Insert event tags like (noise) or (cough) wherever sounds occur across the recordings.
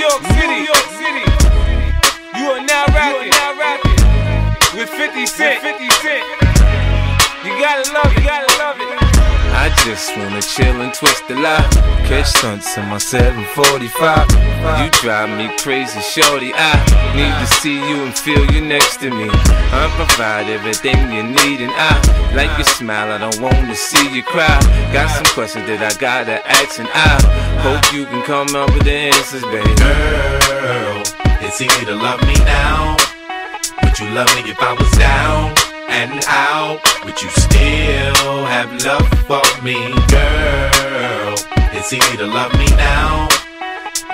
York City. New York City. You are now rapping, now rapping with 50 Cent. 50 Cent. You gotta love it, you gotta love it. I just wanna chill and twist the lie. Catch stunts in my 745. You drive me crazy, shorty. I need to see you and feel you next to me. I provide everything you need, and I like your smile. I don't wanna see you cry. Got some questions that I gotta ask, and I hope you can come up with the answers, baby. Girl, it's easy to love me now. Would you love me if I was down and out? Would you still have love for me, girl? It's easy to love me now.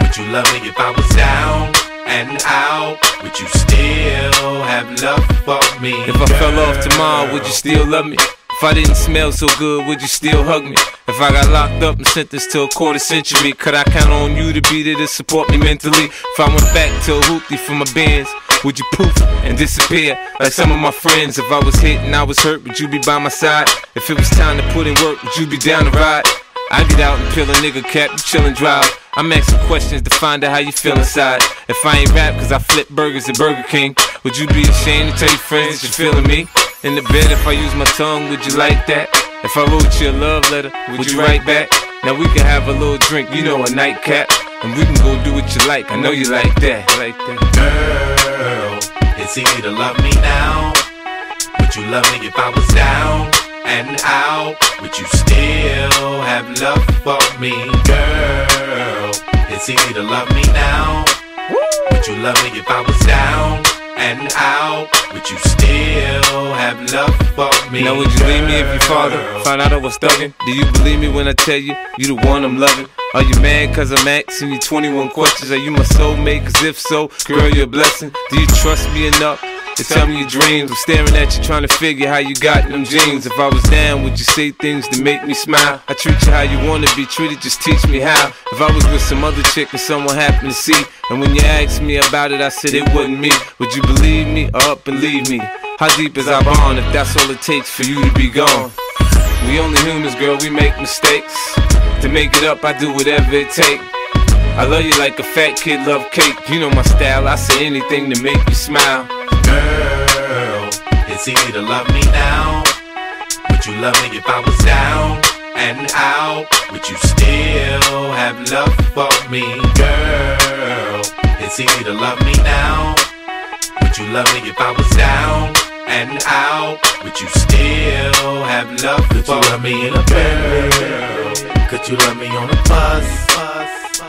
Would you love me if I was down and out? Would you still have love for me? If I fell off tomorrow, would you still love me? If I didn't smell so good, would you still hug me? If I got locked up and sentenced to a quarter century, could I count on you to be there to support me mentally? If I went back to a hoopty for my bands, would you poof and disappear like some of my friends? If I was hit and I was hurt, would you be by my side? If it was time to put in work, would you be down to ride? I get out and peel a nigga cap, chillin' drive. I'm asking questions to find out how you feel inside. If I ain't rap cause I flip burgers at Burger King, would you be ashamed to tell your friends that you're feeling me? In the bed, if I use my tongue, would you like that? If I wrote you a love letter, would you write back? Now we can have a little drink, you know, a nightcap. And we can go do what you like, I know you like that. Like that. Girl, it's easy to love me now. Would you love me if I was down and out? Would you still have love for me, girl? It's easy to love me now. Would you love me if I was down and out? Would you still have love for me? Now would you leave me if your father found out I was thugging? Do you believe me when I tell you you the one I'm loving? Are you mad cause I'm asking you 21 questions? Are you my soulmate? Cause if so, girl, you're a blessing. Do you trust me enough? To tell me your dreams, I'm staring at you trying to figure how you got them jeans. If I was down, would you say things to make me smile? I treat you how you wanna be treated, just teach me how. If I was with some other chick and someone happened to see, and when you asked me about it, I said it wasn't me. Would you believe me or up and leave me? How deep is our bond if that's all it takes for you to be gone? We only humans, girl, we make mistakes. To make it up, I do whatever it takes. I love you like a fat kid love cake. You know my style, I say anything to make you smile. Girl, it's easy to love me now. Would you love me if I was down and out? Would you still have love for me, girl? It's easy to love me now. Would you love me if I was down and out? Would you still have love Could for you love me in a girl? Could you love me on a bus?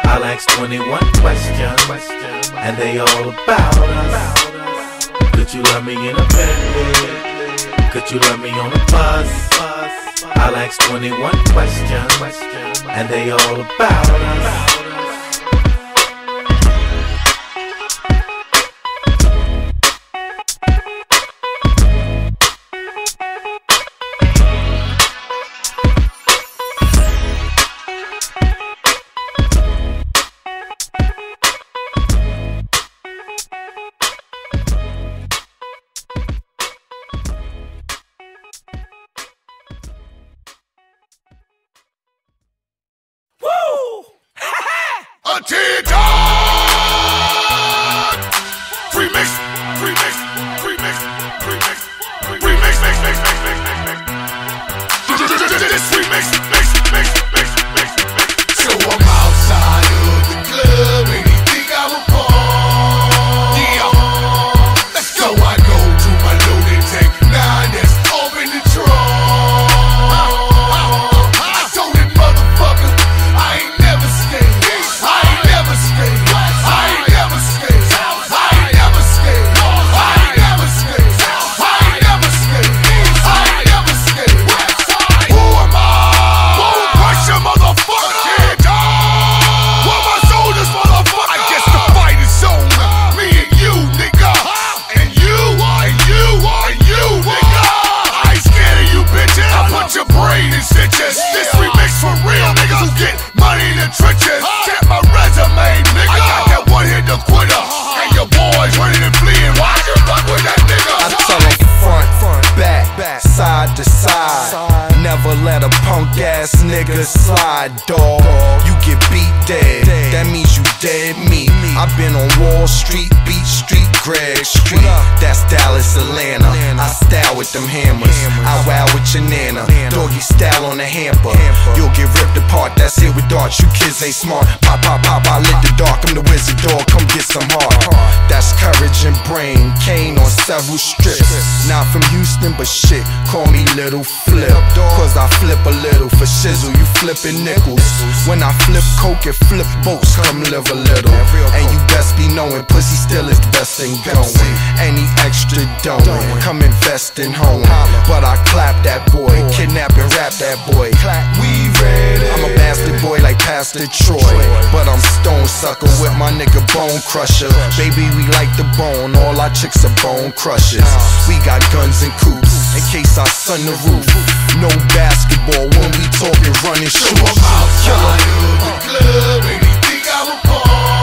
I'll ask 21 questions, and they all about us. Could you love me in a bed? Could you love me on a bus? I'll ask 21 questions, and they all about us. Coke and flip boats, come live a little. And you best be knowing pussy still is the best thing going. Any extra dough, come invest in home. But I clap that boy, kidnap and rap that boy. We ready. I'm a bastard boy like Pastor Troy. But I'm stone sucker with my nigga Bone Crusher. Baby, we like the bone, all our chicks are bone crushers. We got guns and coops in case I sun the roof. No basketball when we talking running shoes. So I'm outside of the club, anything I'm a part.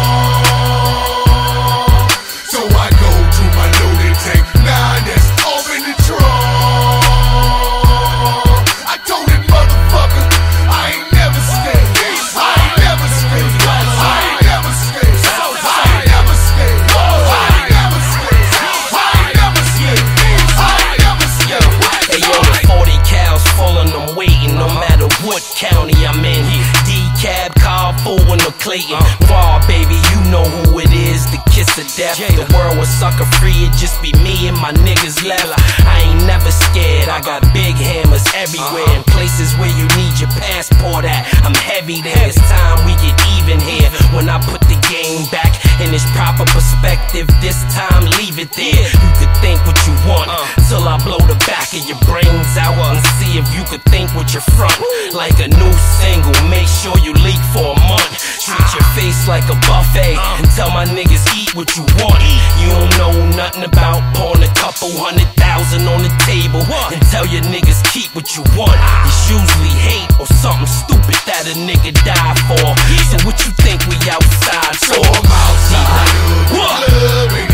Full and no baby, you know who it is. The kiss of death. The world was sucker free. It just be me and my niggas left. I ain't never scared. I got big hammers everywhere. Uh-huh. In places where you need your passport at. I'm heavy there. It's time we get even here. When I put the game back in its proper perspective, this time leave it there. You could think what you want till I blow the back of your brains out and see if you could think with your front. Like a new single, make sure you leak for a month. Treat your face like a buffet and tell my niggas eat what you want. You don't know nothing about pouring a couple hundred thousand on the table and tell your niggas keep what you want. It's usually hate or something stupid that a nigga die for. So what you think we outside So for? I'm outside of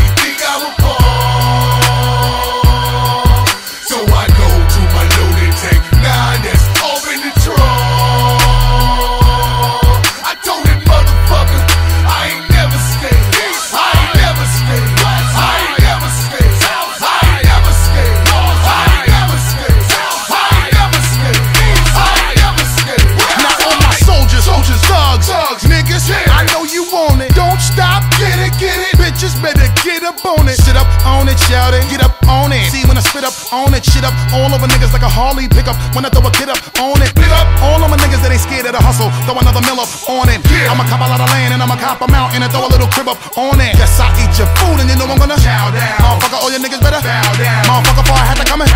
on it, get up on it. See when I spit up on it, shit up all over niggas like a Harley pickup. When I throw a kid up on it, get up all of my niggas that ain't scared of the hustle. Throw another mill up on it. I'ma cop a lot of land and I'ma cop a mountain and throw a little crib up on it. Yes, I eat your food and you know I'm gonna chow down. Motherfucker, all your niggas better bow down. Motherfucker, before I had to come in.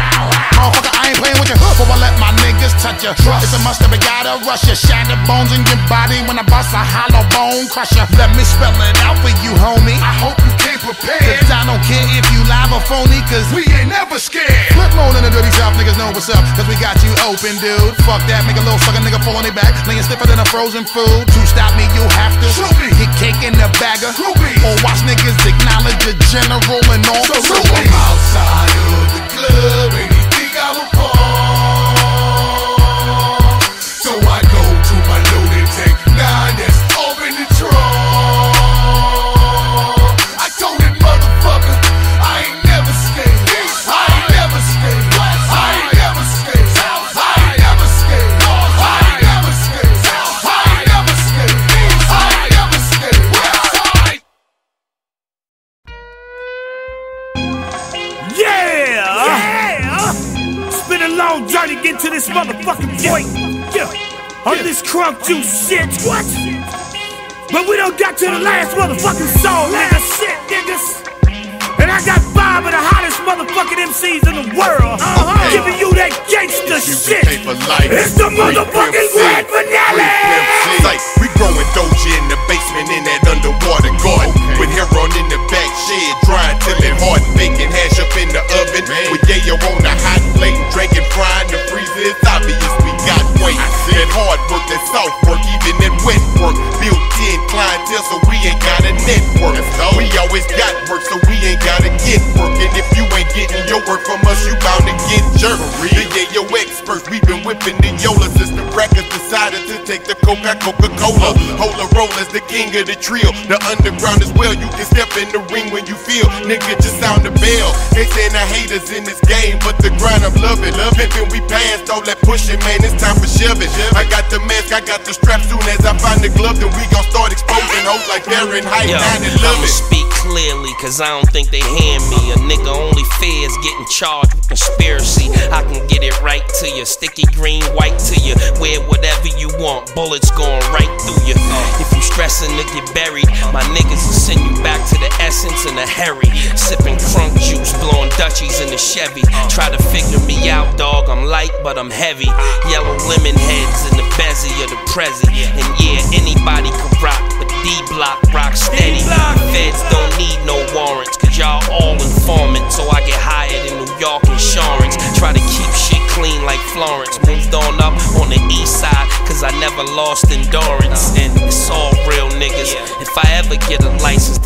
Motherfucker, I ain't playing with you. Before I let my niggas touch you. It's a must that we gotta rush you. Shatter bones in your body when I bust a hollow bone crusher. Let me spell it out for you, homie. I hope you prepared. Cause I don't care if you live or phony, cause We ain't never scared. Flip mode in the dirty south, niggas know what's up. Cause we got you open, dude. Fuck that, make a little sucker nigga fall on their back. Laying stiffer than a frozen food. To stop me, you have to Shoot me. get cake in the bagger. Groupie. Or watch niggas acknowledge a general and all So, the so I'm outside of the club, anything I'm a part. Long journey getting to this motherfucking point. Yeah. On this crunk juice shit. What? But we don't got to the last motherfucking song, niggas. Shit, niggas. And I got five of the hottest motherfucking MCs in the world. Giving you that gangster shit. It's the motherfucking grand finale. Growing Doja in the basement in that underwater garden. With Heron in the back shed, drying till it hard, baking hash up in the oven. With Yayo on the hot plate, drinking, frying the freezer. It's obvious we got weight. That hard work, that soft work, even that wet work. Built in clientele, so we ain't got a network. We always got work, so we ain't gotta get work. And if you ain't getting your work from us, you bound to get jerked. The Yayo experts, we been whipping the Yola since the crackers decided to take the Coca Coca Cola. Hold a roll as the king of the trio. The underground as well. You can step in the ring when you feel. Nigga, just sound the bell. They saying the haters in this game, but the grind I'm loving. Love pimping, we passed all that pushing, man. It's time for shoving. I got the mask, I got the strap. Soon as I find the glove, then we gon' start exposing hoes like Fahrenheit Yo, 9 and I'ma speak clearly, cause I don't think they hear me. A nigga only fears getting charged with conspiracy. I can get it right to you, sticky green, white to you. Wear whatever you want, bullets going right through you. If you stressing to get buried, my niggas will send you back to the essence and the Harry. Sipping crunk juice, blowing Dutchies in the Chevy. Try to figure me out, dog. I'm light, but I'm heavy. Yellow lemon heads in the bezzy of the Prezi. And yeah, anybody can rock, but D Block rock steady. Feds don't need no warrants, cause y'all all informants. So I get hired in New York insurance. Try to keep shit clean like Florence. Moved on up on the east side, cause I never lost endurance. And it's all real niggas. If I ever get a license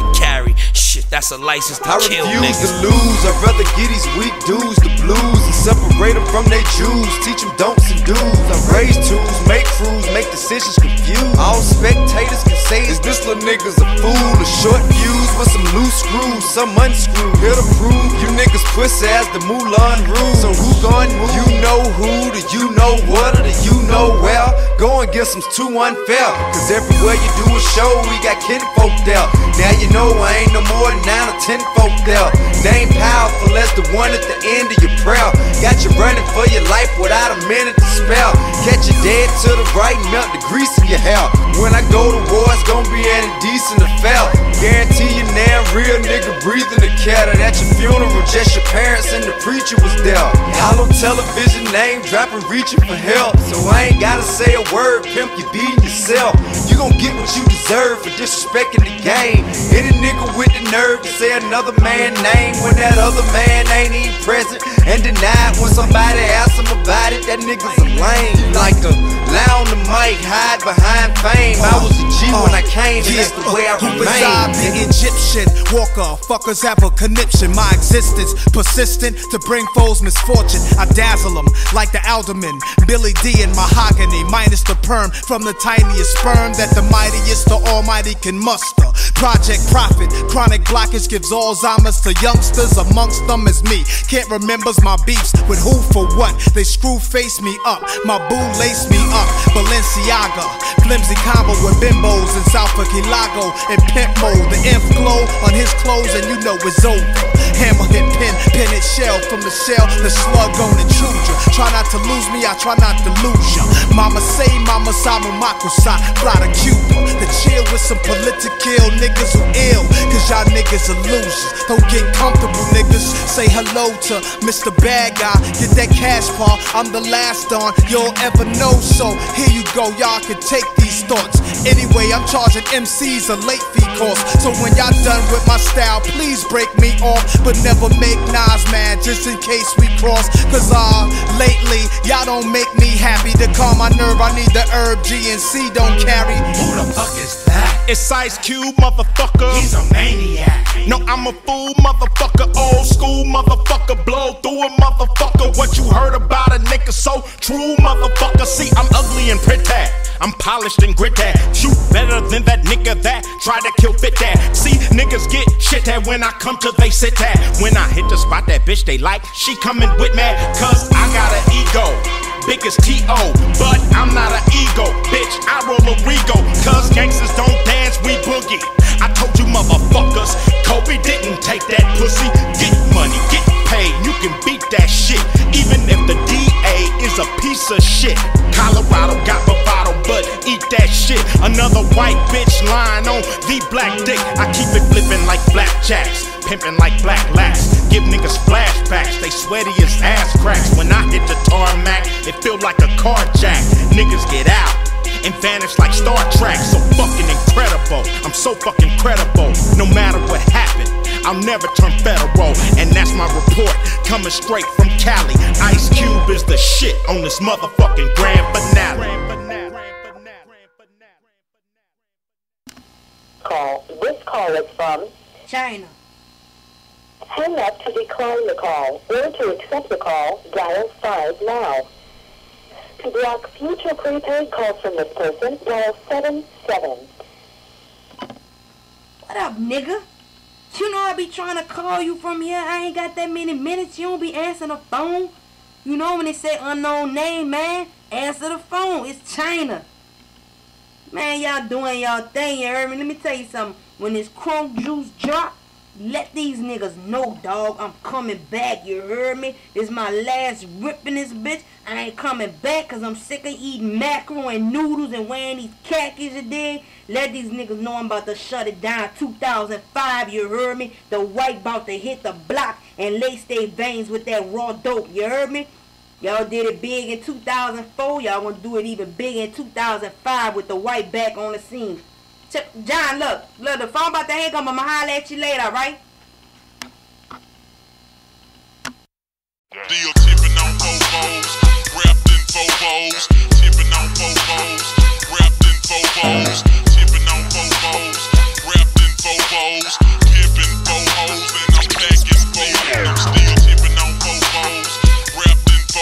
that's a license to I kill refuse niggas. to lose. I'd rather get these weak dudes the blues and separate them from their Jews. Teach them don'ts and do's. I raise tools, make crews, make decisions confused. All spectators can say is this little nigga's a fool. A short fuse with some loose screws, some unscrewed. Here to prove you niggas pussy as the Mulan rule. So who gon' move? You know who, do you know what, or do you know well? Go and get some too unfair. Cause everywhere you do a show, we got kinfolk there. Now you know I ain't no more than nine or ten folk there. Ain't powerful as the one at the end of your prayer. Got you running for your life without a minute to spare. Catch you dead to the right, melt the grease in your hair. When I go to war, it's gonna be an indecent affair. Guarantee you now, real nigga breathing the cattle. At your funeral, just your parents and the preacher was there. Hollow television name dropping, reaching for help. So I ain't gotta say a word, pimp, you beating yourself. You gon' get what you deserve for disrespecting the game. Any nigga with the nerve to say another man's name when that other man ain't even present and denied when somebody asks him about it, that nigga's a lame. Like a lie on the mic, hide behind fame. I was a G when I came, and that's the way I remain. the Egyptian Walker, fuckers have a conniption. My existence persistent to bring foes misfortune. I dazzle them like the alderman, Billy Dee and mahogany, minus the perm from the tiniest sperm that the mightiest, the almighty can muster. Project Profit, chronic blockage gives Alzheimer's to youngsters. Amongst them is me. Can't remembers my beefs with who for what. They screw face me up, my boo lace me up. Balenciaga, flimsy combo with bimbos in South Lago and pimp mode. The inf glow on his clothes, and you know it's over. Hammer hit pin, pin it shell from the shell. The slug on intrude ya. Try not to lose me, I try not to lose ya. Mama say, Mama Samu Makusa, fly to Cuba. To chill with some political niggas who ill. Cause y'all niggas are losers. Don't get comfortable, niggas. Say hello to Mr. Bad Guy. Get that cash, Paul. I'm the last on you'll ever know. So here you go, y'all can take these thoughts. Anyway, I'm charging MCs a late fee course. So when y'all done with my style, please break me off. But never make Nas mad just in case we cross. Cause uh, lately, y'all don't make me happy. To calm my nerve, I need the herb GNC don't carry. Who the fuck is that? It's Ice Cube, motherfucker. He's a maniac. No, I'm a fool, motherfucker. Old school, motherfucker. Blow through a motherfucker. What you heard about a nigga so true, motherfucker. See, I'm ugly and pretty. I'm polished and grit that. Shoot better than that nigga that tried to kill fit that. See, niggas get shit that when I come to they sit that. When I hit the spot, that bitch they like, she coming with me. Cause I got an ego. Big as T.O., but I'm not an ego, bitch. I roll a Rego, cause gangsters don't dance, we boogie. I told you motherfuckers, Kobe didn't take that pussy. Get money, get paid, you can beat that shit. Even if the DA is a piece of shit. Colorado got but eat that shit. Another white bitch lying on the black dick. I keep it flipping like blackjacks. Pimping like black lass. Give niggas flashbacks. They sweaty as ass cracks. When I hit the tarmac, it feel like a carjack. Niggas get out and vanish like Star Trek. So fucking incredible. I'm so fucking credible. No matter what happened. I'll never turn federal, and that's my report coming straight from Cali. Ice Cube is the shit on this motherfucking grand finale. Call. This call is from China. Hang up to decline the call or to accept the call, dial 5 now. To block future prepaid calls from this person, dial 77. What up, nigga? You know I be trying to call you from here. I ain't got that many minutes. You don't be answering the phone. You know when they say unknown name, man? Answer the phone. It's China. Man, y'all doing y'all thing, you heard me? Let me tell you something. When this crunk juice drop, let these niggas know, dog. I'm coming back, you heard me? It's my last rip in this bitch. I ain't coming back because I'm sick of eating mackerel and noodles and wearing these khakis, you? Let these niggas know I'm about to shut it down. 2005, you heard me? The white about to hit the block and lace their veins with that raw dope, you heard me? Y'all did it big in 2004. Y'all gonna do it even bigger in 2005 with the white back on the scene. Ch- John, look, look, the phone about to hang up. I'ma holler at you later, right? Still tipping on wrapped in tipping on wrapped in tipping on wrapped in and I'm packing.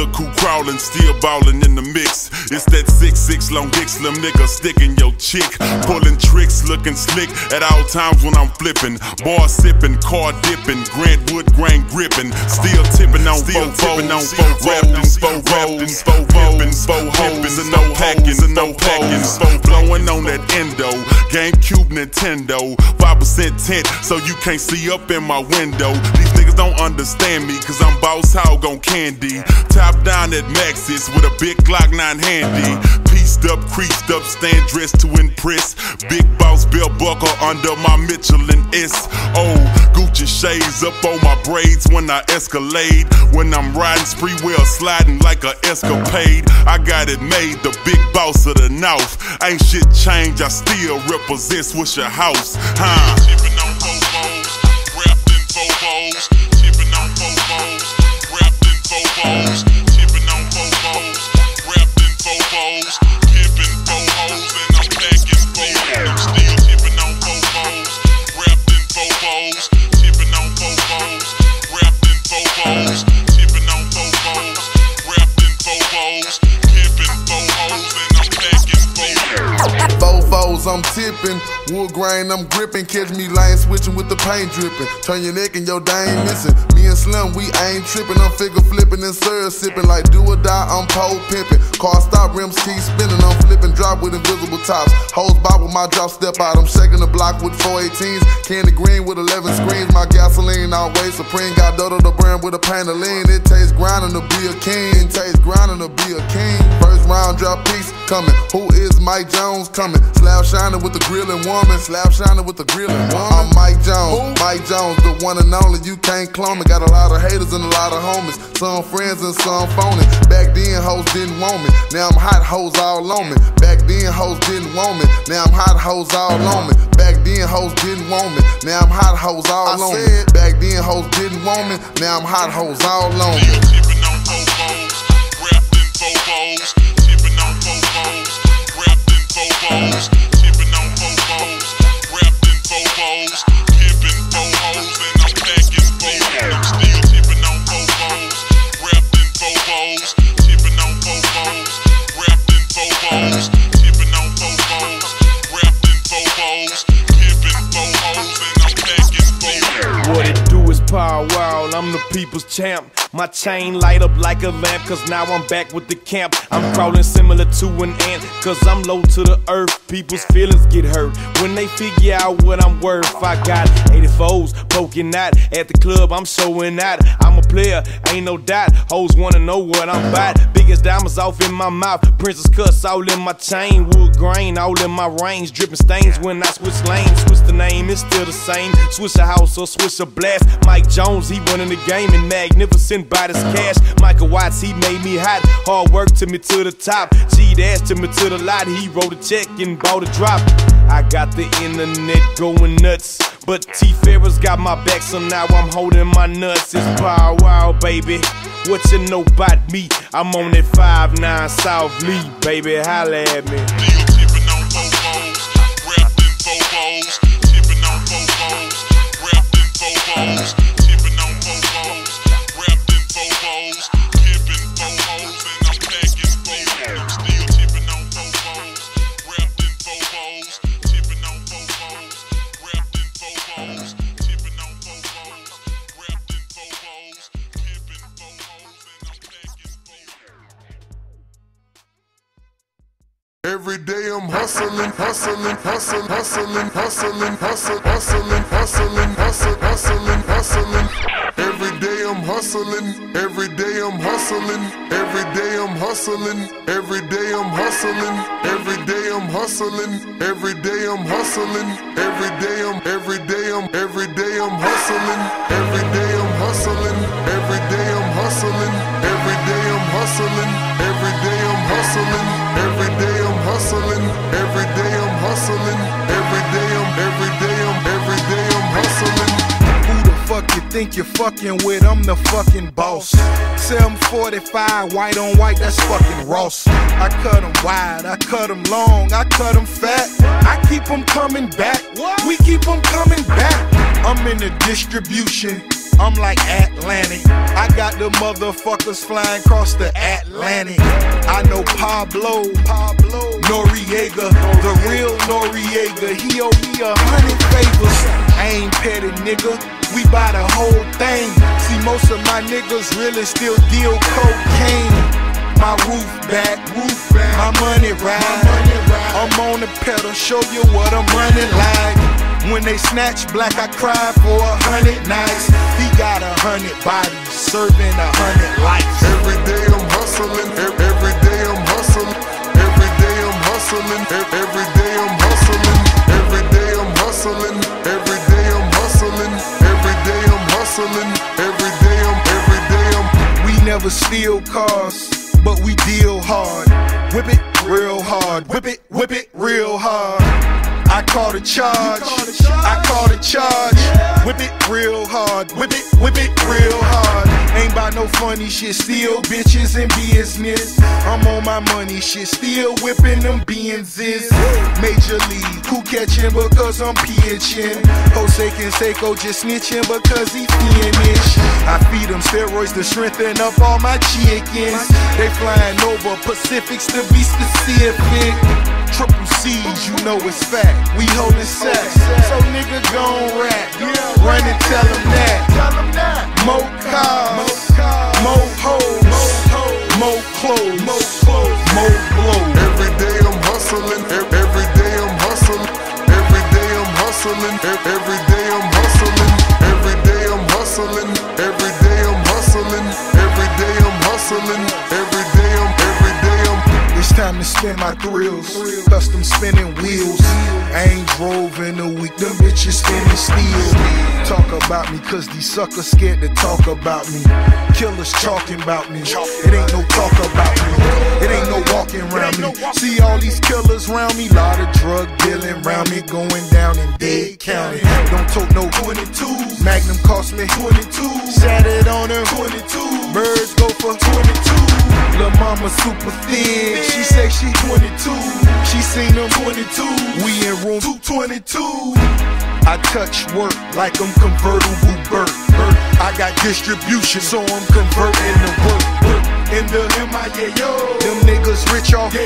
look who crawlin', still ballin' in the mix. It's that six six long dick slim nigga sticking your chick, pulling tricks, looking slick at all times when I'm flippin'. Bar sippin', car dippin', Grant Wood grain grippin', still tippin' on still tippin' on four wrapped in four wrapped in four pippin', four hoes. And no packin', and no packin', four blowin' on that endo, GameCube Nintendo, five percent tint, so you can't see up in my window. These niggas don't understand me, cause I'm boss hog on candy. Top down at Maxis with a big Glock 9 handy. Pieced up, creased up, stand dressed to impress. Big boss belt buckle under my Michelin S. Oh, Gucci shades up on my braids when I escalade. When I'm riding spree wheel, sliding like a escapade. I got it made, the big boss of the North. Ain't shit changed, I still represent Swishahouse. Huh? Tipping on fofos, wrapped in fofos, tipping on fofos, wrapped in fofos, I'm tipping. Wood grain, I'm gripping. Catch me lane switching with the paint dripping. Turn your neck and your dang missing. Me and Slim, we ain't tripping. I'm figure flipping and syrup sipping. Like do or die, I'm pole pimping. Car stop, rims keep spinning. I'm flipping, drop with invisible tops. Hose bob with my drop, step out. I'm shaking the block with 418s. Candy green with 11 screens. My gasoline always supreme. Got Dodo the brand with a pain of lean. It tastes grinding to be a king. It tastes grinding to be a king. First round drop piece coming. Who is Mike Jones coming? Slab shining with the grilling woman. Slab shining with the grilling woman. I'm Mike Jones. Mike Jones, the one and only. You can't clone me. Got a lot of haters and a lot of homies. Some friends and some phony. Back then, hoes didn't want me. Now I'm hot hoes all on me. Back then, hoes didn't want me. Now I'm hot hoes all on me. Back then, hoes didn't want me. Now I'm hot hoes all on me. Back then, hoes didn't want me. Now I'm hot hoes all on me. Tipping on fofos, wrapped in fofos, tipping on fofos, wrapped in fofos, tipping on fofos, wrapped in fofos, wow, I'm the people's champ. My chain light up like a lamp, cause now I'm back with the camp. I'm crawling similar to an ant, cause I'm low to the earth. People's feelings get hurt when they figure out what I'm worth. I got 84s poking out at the club, I'm showing out. I'm player, ain't no doubt. Hoes wanna know what I'm about. Biggest diamonds off in my mouth, princess cuts all in my chain. Wood grain all in my range, dripping stains when I switch lanes. Switch the name, it's still the same. Switch a house or switch a blast. Mike Jones, he running the game and magnificent by this cash. Michael Watts, he made me hot. Hard work took me to the top. G dash took me to the lot. He wrote a check and bought a drop. I got the internet going nuts. But T Farris got my back, so now I'm holding my nuts. It's Bow Wow, baby. What you know about me? I'm on that 5'9 South Lee, baby. Holla at me. Tipping on Bobos, rapping Bobos. Tipping on Bobos, rapping Bobos. Every day I'm hustling, hustling, hustling, hustling, hustling, hustling, hustling, hustling, hustling, hustling, hustling. Every day I'm hustling, every day I'm hustling, every day I'm hustling, every day I'm hustling, every day I'm hustling, every day I'm hustling, every day I'm every day I'm every day I'm hustling, every day I'm hustling, every day I'm hustling, every day I'm hustling, every day I'm hustling, hustling, every day I'm hustling, every day I'm every day I'm every day I'm hustling. Who the fuck you think you're fucking with? I'm the fucking boss. 745, white on white, that's fucking Ross. I cut them wide, I cut them long, I cut them fat. I keep them coming back. We keep them coming back. I'm in the distribution. I'm like Atlantic. I got the motherfuckers flying across the Atlantic. I know Pablo, Pablo, Noriega, the real Noriega. He owe me a hundred favors. I ain't petty, nigga. We buy the whole thing. See, most of my niggas really still deal cocaine. My roof back, roof back. My money ride. I'm on the pedal, show you what I'm running like. When they snatch black, I cry for a hundred nights. He got a hundred bodies, serving a hundred lives. Every day I'm hustling, every day I'm hustling, every day I'm hustling, every day I'm hustling, every day I'm hustling, every day I'm hustling, every day I'm hustling, every day I'm every day I'm We never steal cars, but we deal hard. Whip it real hard, whip it, whip it real hard. I call the charge, I call the charge. Whip it real hard, whip it, whip it real hard. Ain't by no funny shit, still bitches in business. I'm on my money shit, still whipping them Benzes. Major league, who catching because I'm pitching? Jose Canseco just snitching because he fiendish. I feed them steroids to strengthen up all my chickens. They flying over Pacifics to be specific. Triple C's, you know it's fact. We holding sex. So nigga gon' rap. Run and tell them that. More cars, more hoes, more clothes, more blows. Every day I'm hustling, every day I'm hustling, every day I'm hustling, every day I'm hustling, every day I'm hustling, every day I'm hustling, every day I'm hustling, to spin my thrills. Custom spinning wheels. I ain't drove in a week, them bitches spinning steel. Talk about me, cause these suckers scared to talk about me. Killers talking about me. It ain't no talk about me. It ain't no walking around me. See all these killers around me, lot of drug dealing around me, going down in Dade County. Don't tote no 22. Magnum cost me 22. Sat it on her 22. Birds go for 22. Lil' mama super thin. She say she 22. She seen them 22. We in room 222. I touch work like I'm convertible. Burt. I got distribution, so I'm converting the work. In the MIA, yo. Them niggas rich off. Yeah.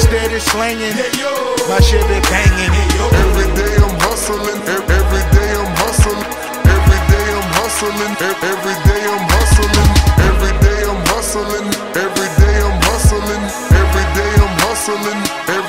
Steady slanging. Yeah. My Chevy banging. Yeah, yo. Every day I'm hustling, every day I'm hustling, every day I'm hustling, every day I'm hustling, every day hustling, every day I'm hustling, every day I'm hustling, every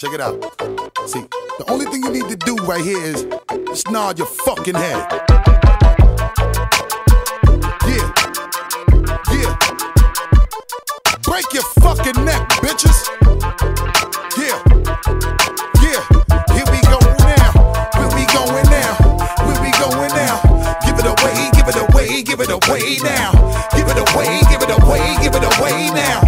Check it out. See, the only thing you need to do right here is just nod your fucking head. Yeah. Yeah. Break your fucking neck, bitches. Yeah. Yeah. Here we go now. Where we going now? Where we going now? Give it away, give it away, give it away now. Give it away, give it away, give it away now.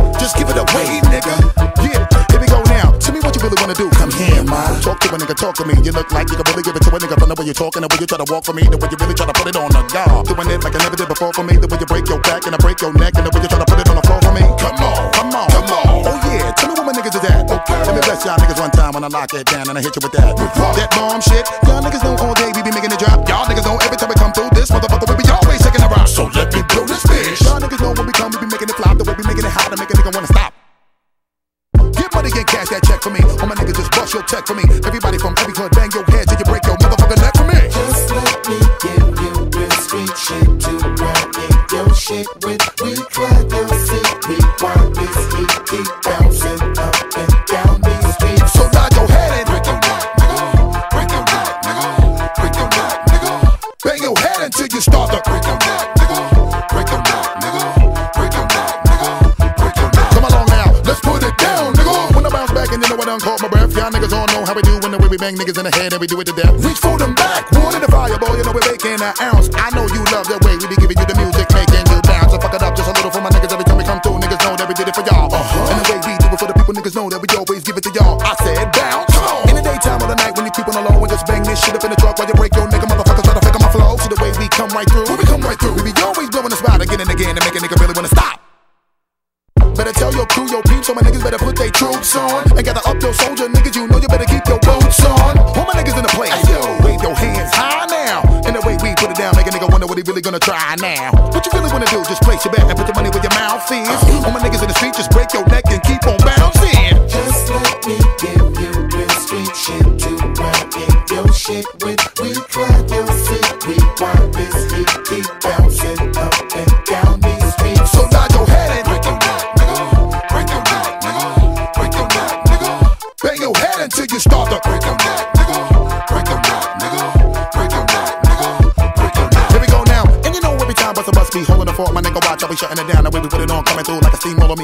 Nigga, talk to me. You look like you can really give it to a nigga from the way you're talking, the way you try to walk for me, the way you really try to put it on the guard. Doing it like I never did before for me, the way you break your back and I break your neck, and the way you try to put it on the floor for me. Come on, come on, come on. Oh yeah, tell me what my niggas is at. Okay. Let me bless y'all niggas one time when I lock it down and I hit you with that. That bomb shit. Y'all niggas know all day we be making it drop. Y'all niggas know every time we come through this motherfucker we be always taking a rock. So let me check for me. Everybody from every hood bang niggas in the head and we do it to death. Reach for them back, in the fire, boy, you know we're making an ounce. I know you love the way we be giving you the music, making you bounce. So fuck it up just a little for my niggas every time we come through. Niggas know that we did it for y'all. Uh-huh. And the way we do it for the people, niggas know that we always give it to y'all. I said bounce. In the daytime or the night when you keep on the low and just bang this shit up in the truck while you break your nigga motherfuckers try to fake on my flow. See the way we come right through. When we come right through, we be always blowing the spot again and again and make a nigga try now.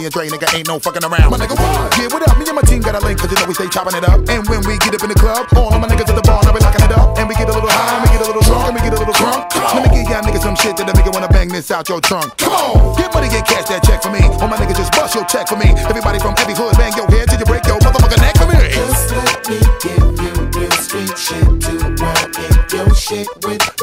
And Dre, nigga, ain't no fucking around. My nigga, what? Yeah, what up? Me and my team got a link, cause you know we stay chopping it up. And when we get up in the club, all of my niggas at the bar, now we locking it up. And we get a little high, and we get a little drunk, and we get a little drunk. Let me give y'all niggas some shit that'll make you wanna bang this out your trunk. Come on, get money, get cash that check for me. All my niggas just bust your check for me. Everybody from every hood, bang your head till you break your motherfucking neck for me. Just let me give you real street shit to run in your shit with.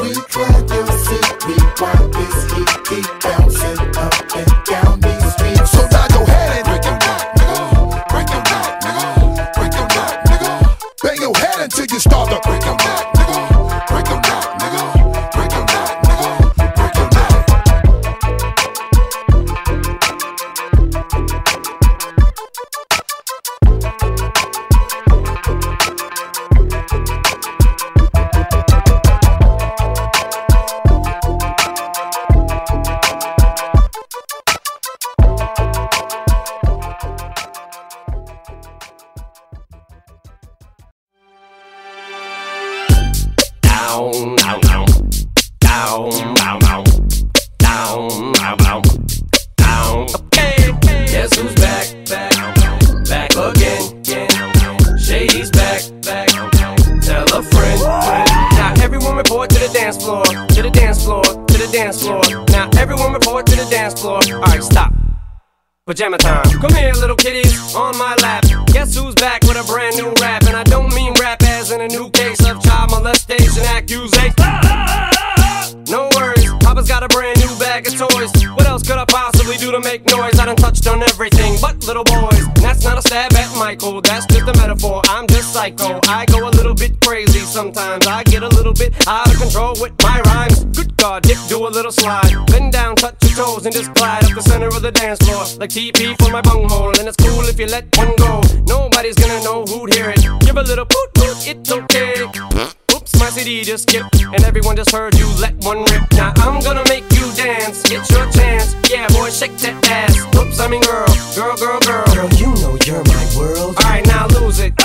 Little slide. Bend down, touch your toes, and just glide up the center of the dance floor. Like TP for my bunghole. And it's cool if you let one go. Nobody's gonna know who'd hear it. Give a little poot poot, it's okay. Oops, my CD just skipped, and everyone just heard you let one rip. Now I'm gonna make you dance, it's your chance. Yeah, boy, shake that ass. Oops, I mean girl, girl, girl, girl. Girl, you know you're my world. Alright, now lose it.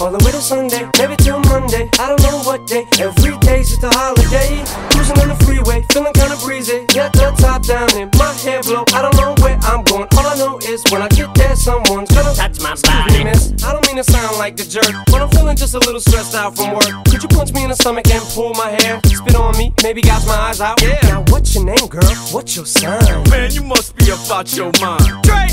On the way to Sunday, maybe till Monday, I don't know what day. Every day's just a holiday. Cruising on the freeway, feeling kinda breezy. Got the top down and my hair blow. I don't know where I'm going. All I know is when I get there, someone's gonna touch my body. miss, I don't mean to sound like the jerk, but I'm feeling just a little stressed out from work. Could you punch me in the stomach and pull my hair? Spit on me, maybe gouge my eyes out. Yeah. Now what's your name, girl? What's your sign? Man, you must be about your mind. Dre.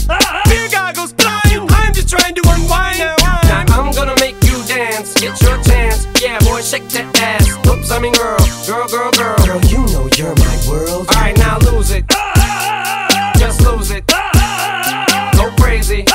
it's your chance. Yeah, boy, shake that ass. Oops, I mean girl, girl, girl, girl. Girl, you know you're my world. All right, now lose it. Just lose it. Go crazy.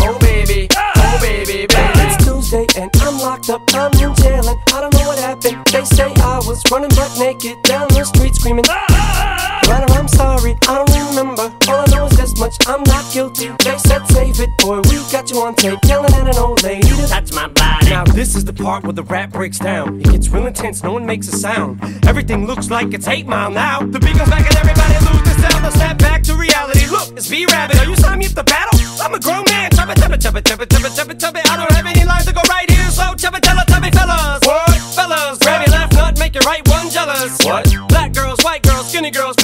Oh baby, oh baby, baby. It's Tuesday and I'm locked up. I'm in jail and I don't know what happened. They say I was running butt naked down the street screaming. But I'm sorry, I don't remember. All I know is this much: I'm not guilty. They said boy, we got you on tape, telling at an old lady to touch my body. Now this is the part where the rap breaks down. It gets real intense, no one makes a sound. Everything looks like it's 8 Mile now. The beat comes back and everybody loses their sound. They snap back to reality. Look, it's B-Rabbit. Are you signing me up to battle? I'm a grown man. Chubba, chubba, chubba, chubba, chubba, chubba, chubba. I don't have any lines to go right here, so chubba, tell tubby fellas. What? Fellas, grab your left nut, make your right one jealous. What? Black girls, white girls, skinny girls,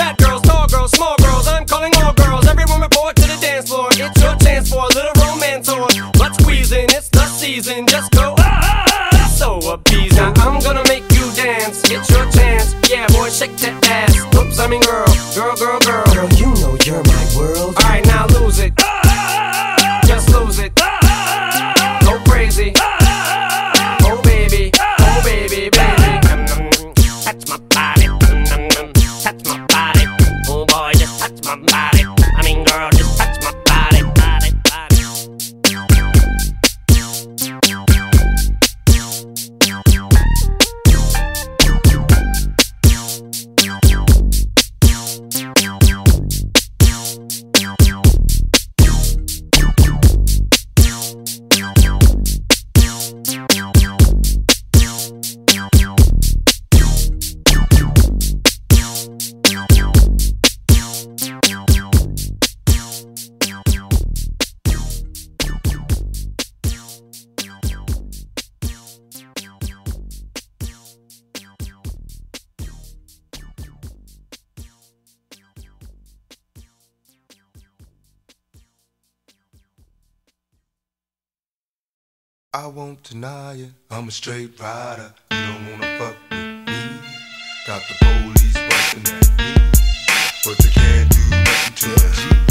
I won't deny it. I'm a straight rider. You don't wanna fuck with me. Got the police busting at me, but they can't do nothing to you.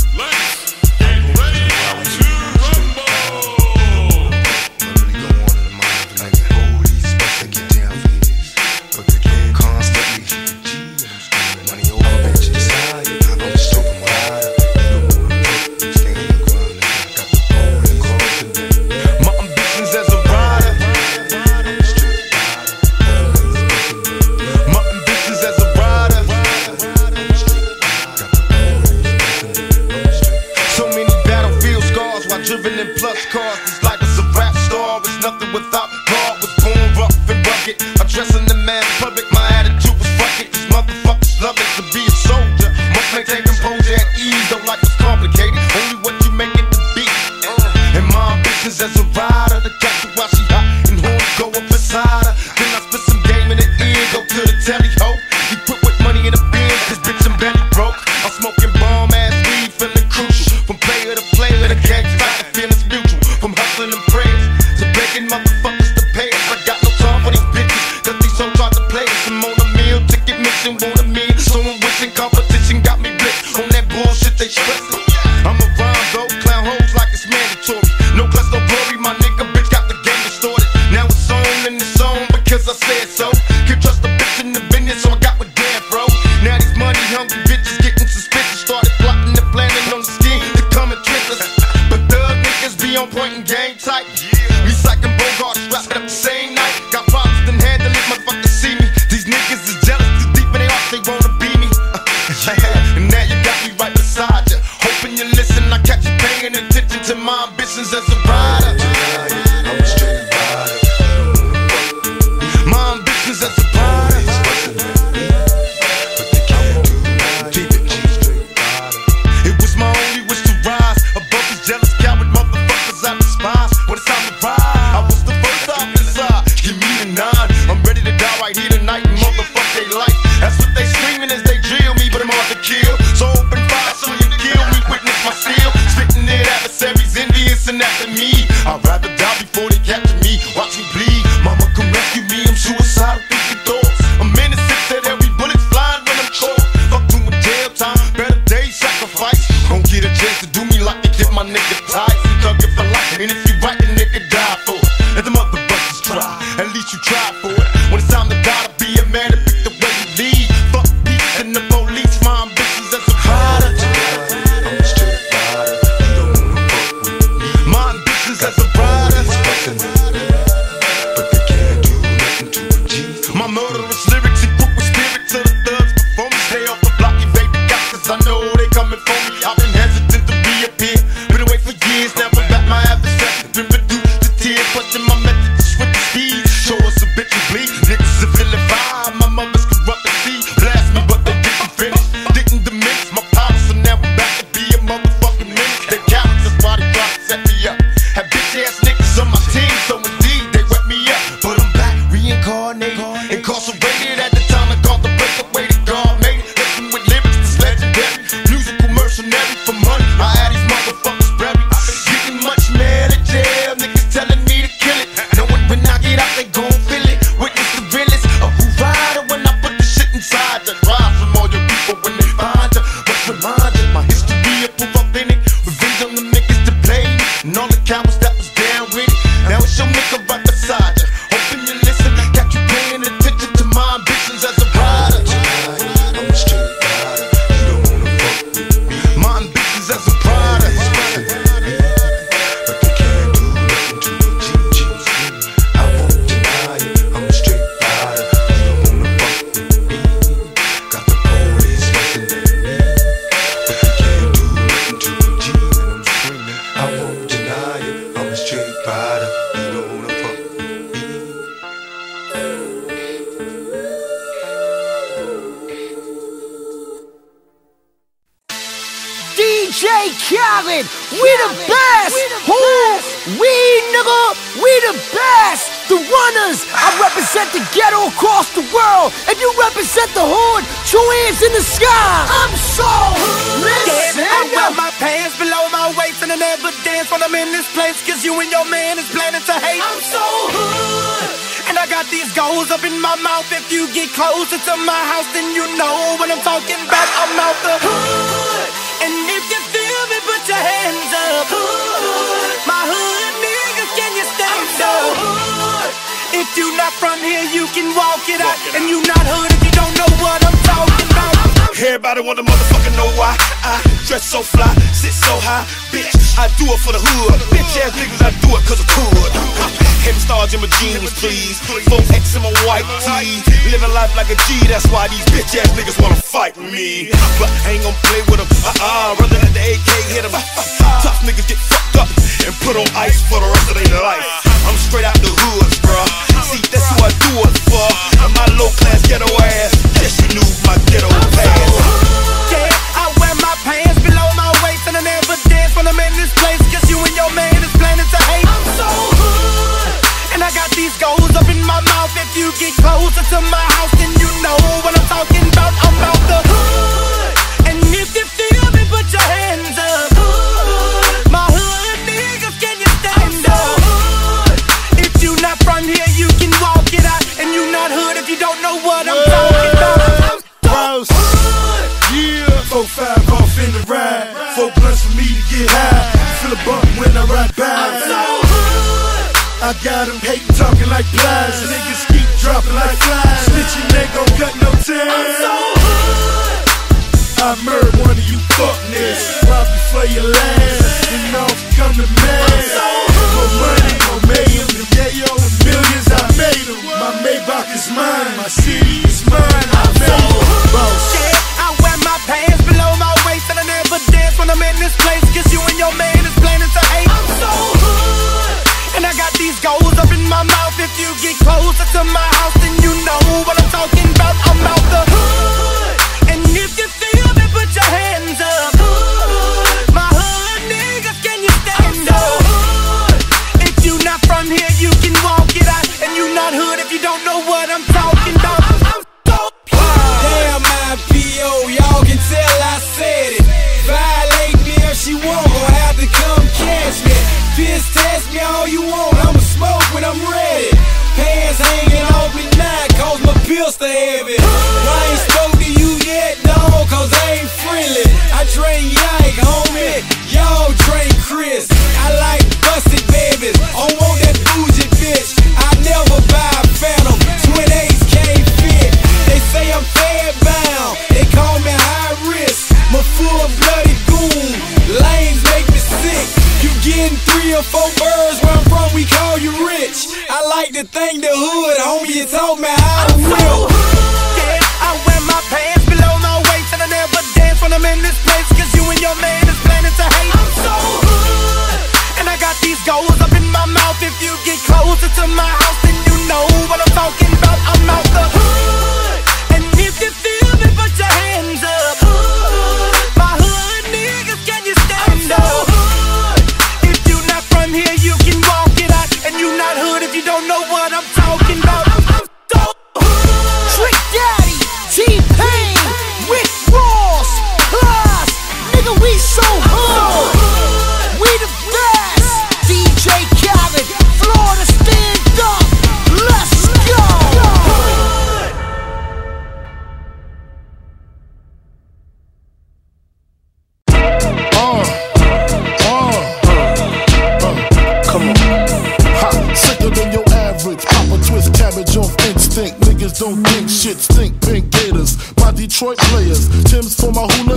To my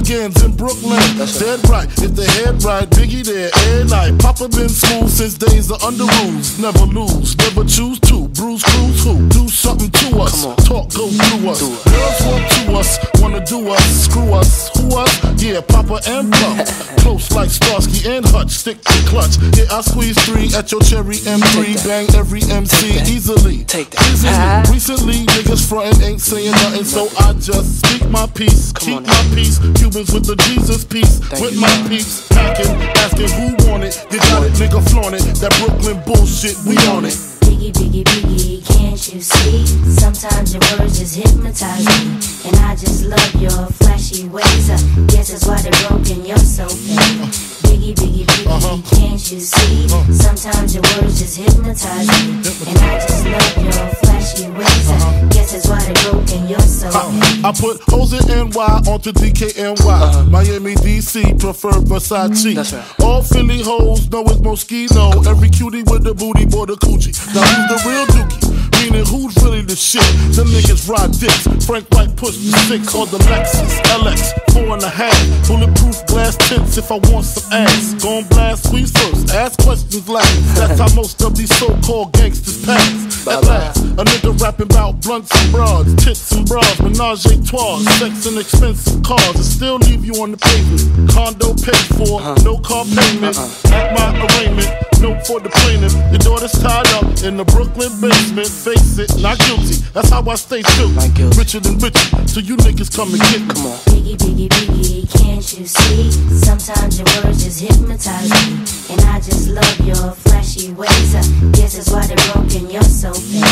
for my hooligans in Brooklyn. Dead right, if they head right, Biggie there. Papa been smooth since days of under rules. Never lose, never choose to. Bruise, cruise, who? Do something to us. Talk, go through us. Girls want to us, wanna do us. Screw us, who us? Yeah, Papa and Puff. (laughs) Close like Starsky and Hutch, stick to clutch. Yeah, I squeeze three at your cherry M3. Bang every MC easily. Take that. Easily. Recently, niggas frontin' ain't saying nothing, so I just speak my peace, keep my peace. Cubans with the Jesus peace, with my peace. Packing, asking who want it. You got it, nigga, flaunt it. That Brooklyn bullshit, we on it. Biggie, biggie, biggie, can't you see? Sometimes your words just hypnotize me. And I just love your flashy ways. I guess that's why they're broken, you're so fake. Biggie, biggie, uh-huh. biggie, can't you see? Uh-huh. Sometimes your words just hypnotize me. And I just love your flashy ways. I uh-huh. guess that's why they're broken, you're so fake. I put O's in NY onto DKNY. Miami, DC, prefer Versace. That's right. All Philly hoes know it's Moschino. Every cutie with the booty, boy, the coochie. Now who's the real dookie? Meaning who's really the shit? Them niggas ride dicks. Frank White push the six or the Lexus LX, four and a half. Bulletproof glass tints if I want some ass. Gon' blast squeeze first, ask questions last. That's how most of these so-called gangsters pass. At last, a nigga rapping about blunts and broads, tits and bras, menage a trois, sex and expensive cars, and still leave you on the pavement. Condo paid for, uh-huh. no car payment. Uh-huh. At my arraignment, no for the plaintiff. Your daughter's tied up in the Brooklyn basement. Face it, not guilty. That's how I stay true. Richer than richer, so you niggas come and get me. Come on. Biggie, biggie, biggie, can't you see? Sometimes your words just hypnotize me. And I just love your flashy ways. I guess that's why they're broken, you're so fake.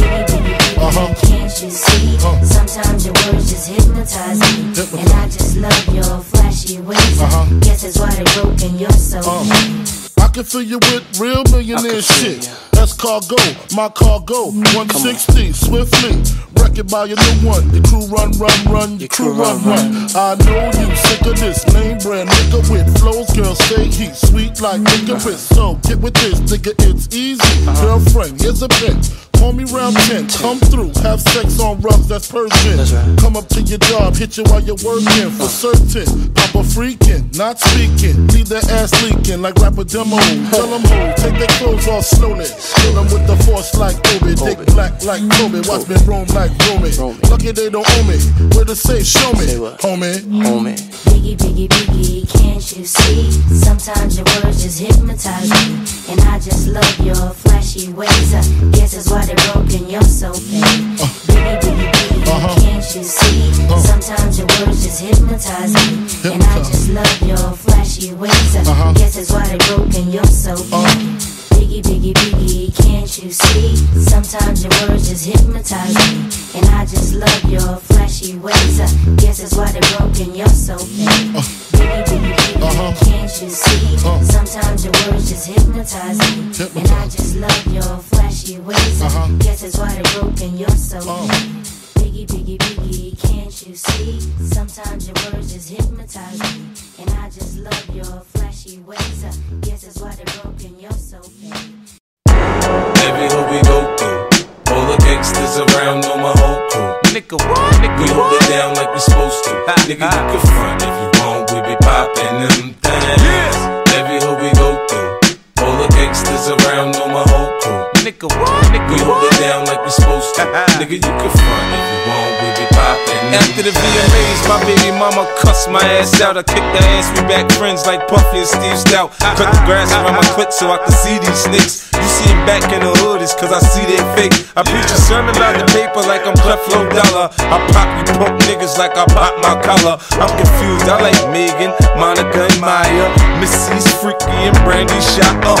Biggie, biggie, biggie, uh-huh. can't you see? Uh-huh. Sometimes your words just hypnotize me. And I just love your flashy ways. I uh-huh. guess that's why they're broken, you're so fake. I can fill you with real millionaire shit. That's cargo, my cargo. 160, swiftly. It by your new one. Your crew run, run, run. Your crew run, run. I know you sick of this name brand nigga with flows. Girl, say he sweet like licorice. So get with this, nigga, it's easy. Girlfriend, here's a bitch. Call me round 10, come through, have sex on rugs, that's Persian. Come up to your job, hit you while you're working, for certain. Papa freaking, not speaking, leave that ass leaking like rapper demo. Tell them who, take their clothes off slowly. Kill them with the force like Obi, dick black like Kobe, watch me roam like Romy. Lucky they don't owe me, where to say, show me, homie. Homie. Biggie, biggie, biggie, can't you see? Sometimes your words just hypnotize me. And I just love your flashy ways. I guess that's why they're broken, you're so fake. Uh. Biggie, biggie, biggie, uh-huh. can't you see? Uh. Sometimes your words just hypnotize me. And I just love your flashy ways. I uh-huh. guess that's why they're broken, you're so fake. Uh. Biggie, biggie, biggie, can't you see? Sometimes your words just hypnotize me. And I just love your flashy ways. I guess that's why they're broken, you're so fake. Uh, biggie, biggie, biggie, uh-huh. can't you see? Uh-huh. Sometimes your words just hypnotize me. And I just love your flashy ways. I uh-huh. guess that's why they're broken, you're so fake. Oh. Biggie, biggie, biggie, can't you see? Sometimes your words just hypnotize me. And I just love your flashy ways. I guess that's why they're broken, you're so fake. Every hood we go through, all the gangsters around know my whole crew. Nigga, what? Nigga, we hold it down like we supposed to. Nigga, you can front if you want, we be poppin' them things. Every hood we go through, all the gangsters around know my whole crew. Nigga, what? Nigga, we hold it down like we supposed to. (laughs) Nigga, you can front if you want, we be poppin' After the VMAs, my baby mama cussed my ass out. I kicked her ass, we back friends like Puffy and Steve Stoute. Cut the grass around my clit so I can see these snakes. See back in the hood, it's cause I see they fake. I preach a sermon about the paper like I'm Creflo Dollar. I pop you punk niggas like I pop my collar. I'm confused, I like Megan, Monica, and Mya. Missy's freaky and Brandy shot up.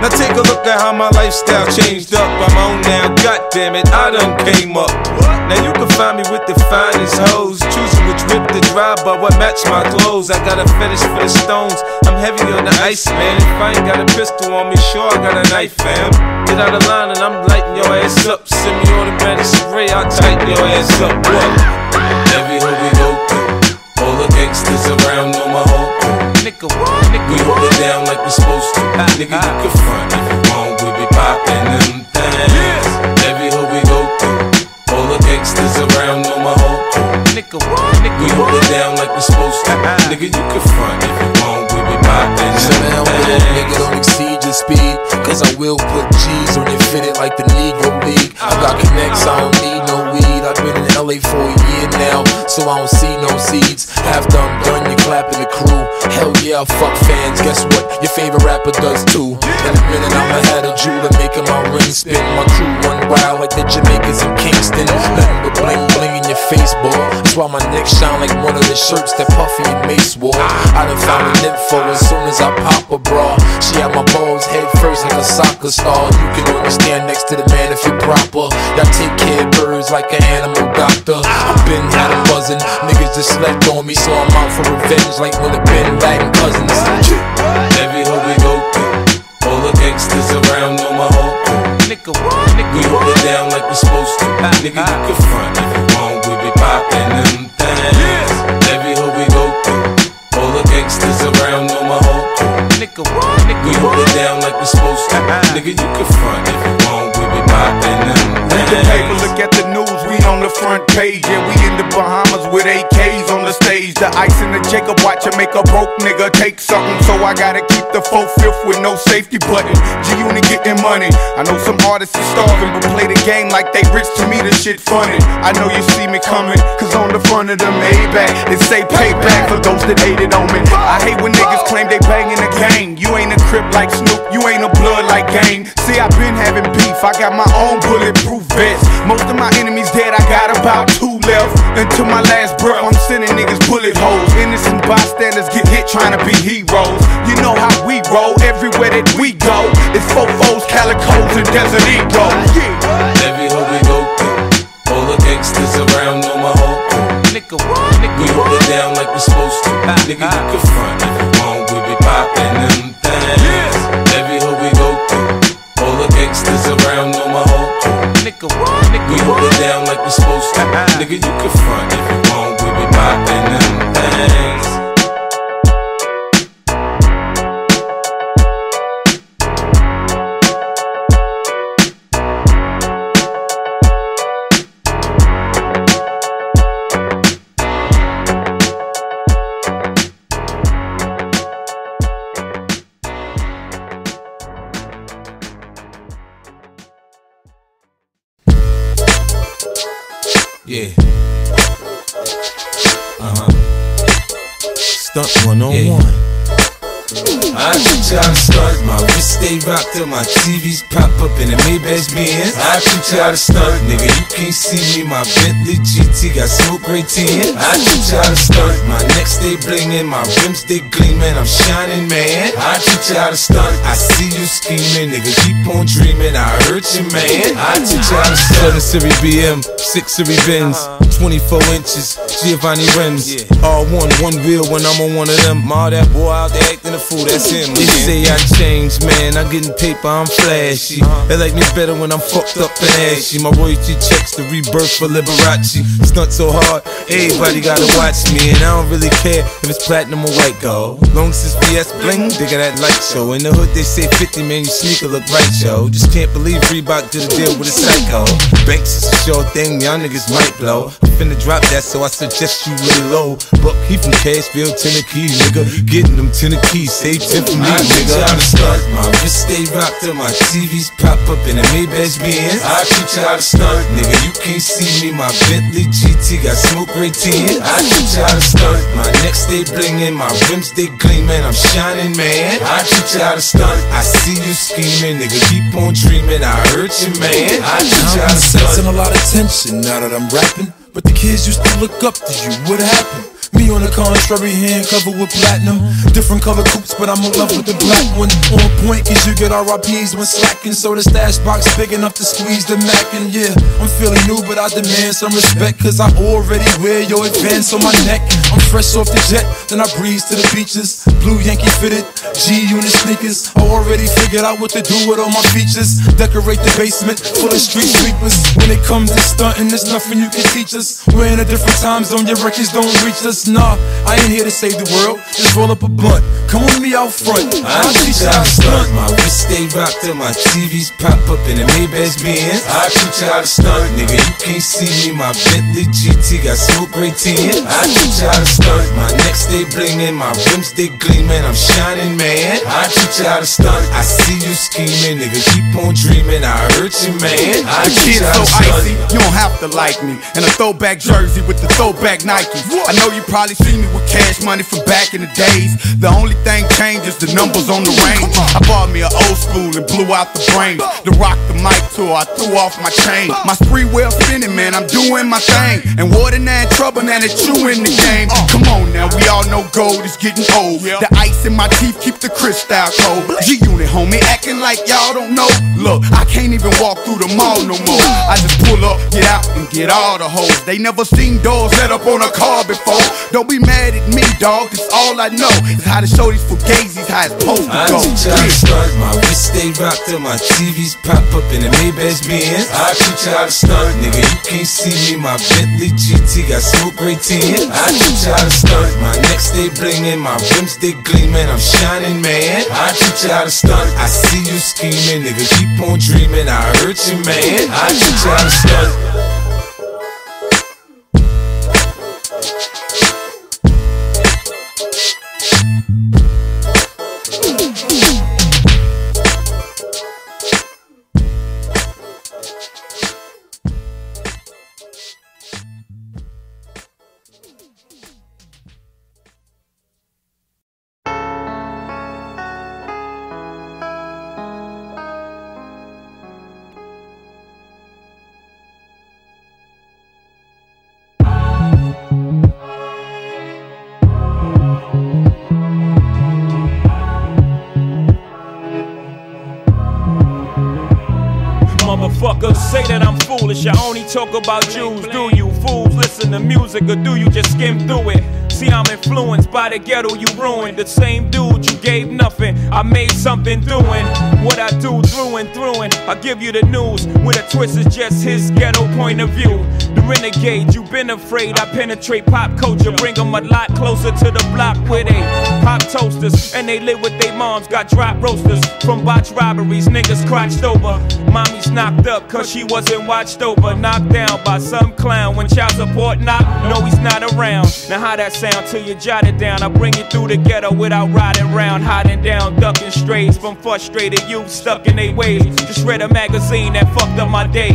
Now take a look at how my lifestyle changed up. I'm on now, god damn it, I done came up. Now you can find me with the finest hoes, choosing which whip to drive, but what match my clothes. I got a fetish for the stones. I'm heavy on the ice, man. If I ain't got a pistol on me, sure I got a knife, fam. Get out of line and I'm lighting your ass up. Semi-automatic spray, I'll tighten your ass up. What? Every hood we go through, all the gangsters around know my whole crew. Nigga, what? Nigga, We hold it down like we're supposed to. Ah, Nigga, you ah. can front if you want, we be poppin' them things. Every hood we go through, all the gangsters around know my whole crew. Nigga, what? Nigga, We hold it down like we're supposed to. Ah, Nigga, you can front if you want, we be poppin' So now them with I don't see no seeds. I'm done, clapping the crew. Hell yeah, fuck fans. Guess what? Your favorite rapper does too. In a minute, I'ma have a jeweler making my ring spin. My crew run wild like the Jamaicans in Kingston. Nothing but bling bling in your face, boy. That's why my neck shine like one of the shirts that Puffy and Mase wore. I done found an info as soon as I pop a bra. She had my balls head first like a soccer star. You can only stand next to the man if you're proper. Y'all take care of birds like an animal doctor. I been had 'em buzzing. Niggas just slept on me, so I'm out for revenge like when the Bin Laden cousins. Every hood we go through, all the gangsters around know my whole crew. Nigga? Nigga, We hold it down like we supposed to. Nigga, you can front if you want, we be poppin' them things. Every hood we go through, all the gangsters around know my whole crew. Nigga? Nigga, We hold it down like we supposed to. Nigga, you can front if you want, we be poppin' them Read the paper, things. look at the news, we on the front page. Yeah, we in the Bahamas with AKs on the stage. The ice in the Jacob watch and make a broke nigga take something. So I gotta keep the 4 fifth with no safety button. G Unit getting money. I know some artists are starving, but play the game like they rich to me, the shit funny. I know you see me coming, cause on the front of the Maybach, it say payback for those that hated on me. I hate when niggas claim they banging the gang. You ain't a crip like Snoop, you ain't a blood like Game. See, I been having beef, I got my own bulletproof vest. Most of my enemies dead, I got about two left. Until my last breath, I'm sending niggas bullet holes. Innocent bystanders get hit trying to be heroes. You know how we roll, everywhere that we go. It's fofos, calicos, and Desert Eagles. Yeah. Every hood we go through, all the gangsters around know my whole crew. Nigga, what? Nigga, We hold it down like we're supposed to. Nigga, you can front if you want, we be poppin' them things. Every hood we go through, all the gangsters around know my whole crew. Nigga, what? Nigga, We hold it down like we supposed to. Uh-uh. Nigga, you can front if you want, we be poppin' them things. One on one. I teach you to start, my wrist stay rocked till my TVs pop up in the Maybach Benz. I shoot you to start, nigga, you can't see me, my Bentley GT got smoke right tin. I teach you to start, my neck stay blingin', my rims they gleamin', I'm shining, man. I shoot you to start, I see you scheming, nigga, keep on dreaming, I hurt you, man. I teach you how to start. 7 Series BM, 6 Series Benz, 24 inches, Giovanni rims. All one, one wheel when I'm on one of them. All that boy out there acting a fool, that's They say I changed, man. I'm getting paper, I'm flashy. Uh-huh. They like me better when I'm fucked up and ashy. My royalty checks the rebirth for Liberace. Stunt so hard, everybody gotta watch me. And I don't really care if it's platinum or white gold. Long since VS bling, they got that light show. In the hood, they say 50, man, you sneaker look right, yo. Just can't believe Reebok did a deal with a psycho. Banks is a sure thing, y'all niggas might blow. I'm finna drop that, so I suggest you lay low. But he from Cashville, Tennessee, nigga. Getting them Tennessee, say 10 from me, I teach you nigga. how to start, my wrist stay rocked till my TVs pop up in the Maybach Benz. I teach you how to start, nigga, you can't see me, my Bentley GT got smoke right tin. I teach you how to start, my neck stay blingin', my rims they gleamin', I'm shining, man. I teach you how to stunt. I see you scheming, nigga. Keep on dreaming. I heard you, man. I teach you how to sensing stunt. a lot of tension now that I'm rapping. But the kids used to look up to you. What happened? Me on the contrary, hand covered with platinum. Different color coupes, but I'm in love with the black one. On point, cause you get RIPs when slacking. So the stash box big enough to squeeze the Mac. And yeah, I'm feeling new, but I demand some respect. Cause I already wear your advance on my neck. I'm fresh off the jet, then I breeze to the beaches. Blue Yankee fitted, G unit sneakers. I already figured out what to do with all my features. Decorate the basement full of street sweepers. When it comes to stunting, there's nothing you can teach us. We're in a different time zone, your records don't reach us. Nah, I ain't here to save the world. Just roll up a blunt. Come with me out front. I teach you how to stunt. My wrist stay rocked till my TVs pop up in the Maybach Benz. I teach you how to stunt, nigga. You can't see me. My Bentley GT got smoke gray tin. I teach you how to stunt. My neck stay blingin', my rims they gleamin'. I'm shining, man. I teach you how to stunt. I see you scheming, nigga. Keep on dreaming. I heard you, man. I The teach you how so to stunt. icy, you don't have to like me. In a throwback jersey with the throwback Nikes. I know you probably see me with cash money from back in the days. The only thing changes the numbers on the range. I bought me an old school and blew out the brain. To rock the mic tour, I threw off my chain. My Sprewell spinning, man, I'm doing my thing. And water now in trouble, now that you in the game. Come on now, we all know gold is getting old. The ice in my teeth keep the crystal cold. G Unit, homie, acting like y'all don't know. Look, I can't even walk through the mall no more. I just pull up, get out, and get all the hoes. They never seen doors set up on a car before. Don't be mad at me, dog, cause all I know is how to show these fugazis how it's supposed to I go. teach you how to stunt. My wrist stay rocked till my TVs pop up in the Maybach Benz. I teach how to stunt, nigga. You can't see me. My Bentley GT got smoke tin. I teach how to stunt. My neck stay blingin', my rims they gleamin'. I'm shining, man. I teach how to stunt. I see you scheming, nigga. Keep on dreaming. I hurt you, man. I teach how to stunt. Talk about Jews. Do you fools listen to music or do you just skim through it? See, I'm influenced by the ghetto you ruined. The same dude you gave nothing. I made something doing what I do through and through. And I give you the news with a twist is just his ghetto point of view. The renegade, you've been afraid. I penetrate pop culture, bring them a lot closer to the block where they pop toasters and they live with their moms. Got drop roasters from botch robberies, niggas crotched over. Mommy's knocked up cause she wasn't watched over. Knocked down by some clown when child support knock. No, he's not around. Now, how that sound till you jot it down? I bring it through the ghetto without riding round, hiding down, ducking strays from frustrated youth stuck in their ways. Just read a magazine that fucked up my day.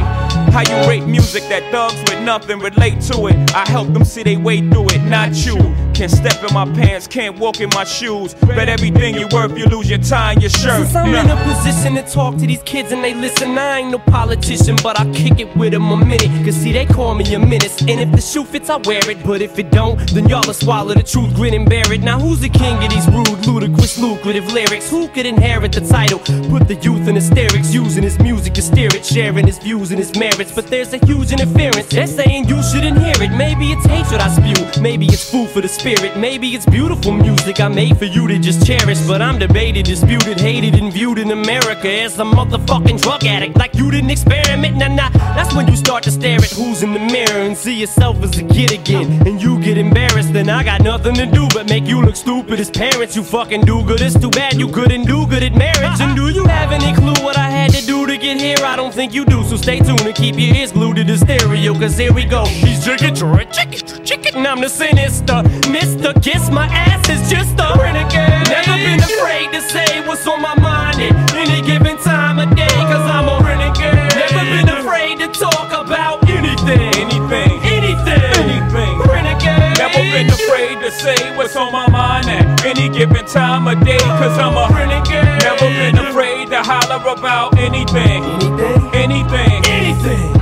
How you rate music that thugs with nothing relate to it? I help them see they way through it, not you. Can't step in my pants, can't walk in my shoes. Bet everything you worth, you lose your tie and your shirt. Since I'm in a position to talk to these kids and they listen, I ain't no politician, but I kick it with them a minute. Cause see, they call me a menace. And if the shoe fits, I wear it. But if it don't, then y'all will swallow the truth, grin and bear it. Now, who's the king of these rude, ludicrous, lucrative lyrics? Who could inherit the title? Put the youth in hysterics, using his music to steer it, sharing his views and his merits. But there's a huge interference. They're saying you shouldn't hear it. Maybe it's hatred I spew, maybe it's food for the spirit, maybe it's beautiful music I made for you to just cherish. But I'm debated, disputed, hated, and viewed in America as a motherfucking drug addict. Like you didn't experiment, nah, nah. That's when you start to stare at who's in the mirror and see yourself as a kid again. And you get embarrassed, then I got nothing to do but make you look stupid as parents. You fucking do good, it's too bad you couldn't do good at marriage. And do you have any clue what I had to do to get here? I don't think you do, so stay tuned and keep your ears glued to the stereo, cause here we go. He's chicken, chicken, chicken, and I'm the sinister. Mr. Kiss my ass is just a renegade. Never been afraid to say what's on my mind at any given time of day, cause I'm a renegade. Never been afraid to talk about anything, anything, anything, anything. Renegade. Never been afraid to say what's on my mind at any given time of day. Cause I'm a renegade. Never been holler about anything. Anything. Anything. I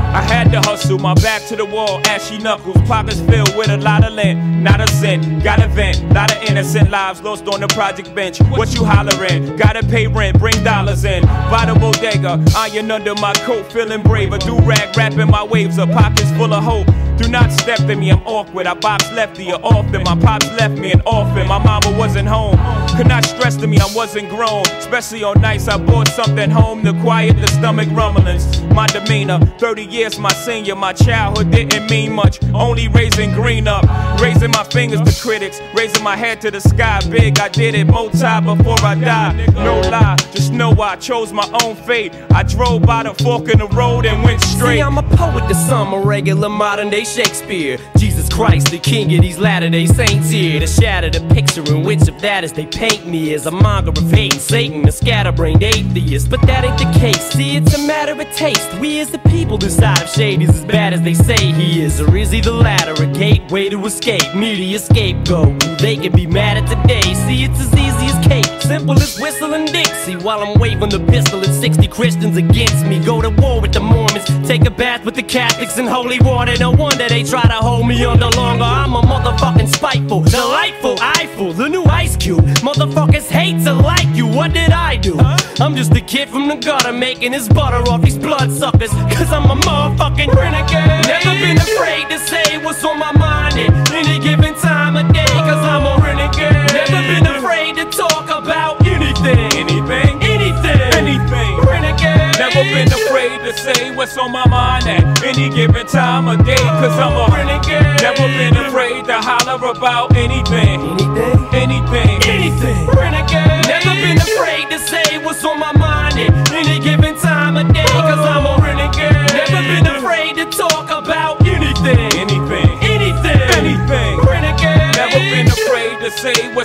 to hustle, my back to the wall, ashy knuckles, pockets filled with a lot of lint, not a cent. Got a vent, lot of innocent lives lost on the project bench. What you hollering? Gotta pay rent, bring dollars in. By the bodega, iron under my coat, feeling braver. Do rag, wrapping my waves up, pockets full of hope. Do not step in me, I'm awkward. I box lefty or often. My pops left me an orphan. My mama wasn't home. Could not stress to me, I wasn't grown. Especially on nights I brought something home to quiet the stomach rumblings. My demeanor, 30 years my senior. My childhood didn't mean much. Only raising green up. Raising my fingers to critics. Raising my head to the sky. Big, I did it multi before I died. No lie, just know I chose my own fate. I drove by the fork in the road and went straight. See, I'm a poet to some, a regular modern day Shakespeare. Jesus Christ, the king of these latter day saints here. To shatter the picture in which of that is they paint me as a monger of hate Satan, a scatterbrained atheist. But that ain't the case. See, it's a matter of taste. We as the people decide if Shady's as bad as they say he is, or is he the latter, a gateway to escape, media scapegoat. They can be mad at today. See, it's as easy as cake, simple as whistling Dixie. While I'm waving the pistol at 60 Christians against me, go to war with the Mormons, take a bath with the Catholics in holy water. No wonder they try to hold me under longer. I'm a motherfucking spiteful, delightful, eyeful, the new ice cube. Motherfuckers hate to like you. What did I do? I'm just a kid from the gutter making his butter off these bloodsuckers. Cause I'm a motherfucking renegade. Never been afraid to say what's on my mind at any given time of day. Cause I'm a renegade. Never been afraid to talk about anything. Anything. Anything. Anything. Renegade. Never been to say what's on my mind at any given time of day. Cause I'm a renegade. Never been afraid to holler about anything. Anything. Anything. Anything. Renegade. Never been afraid to say what's on my mind at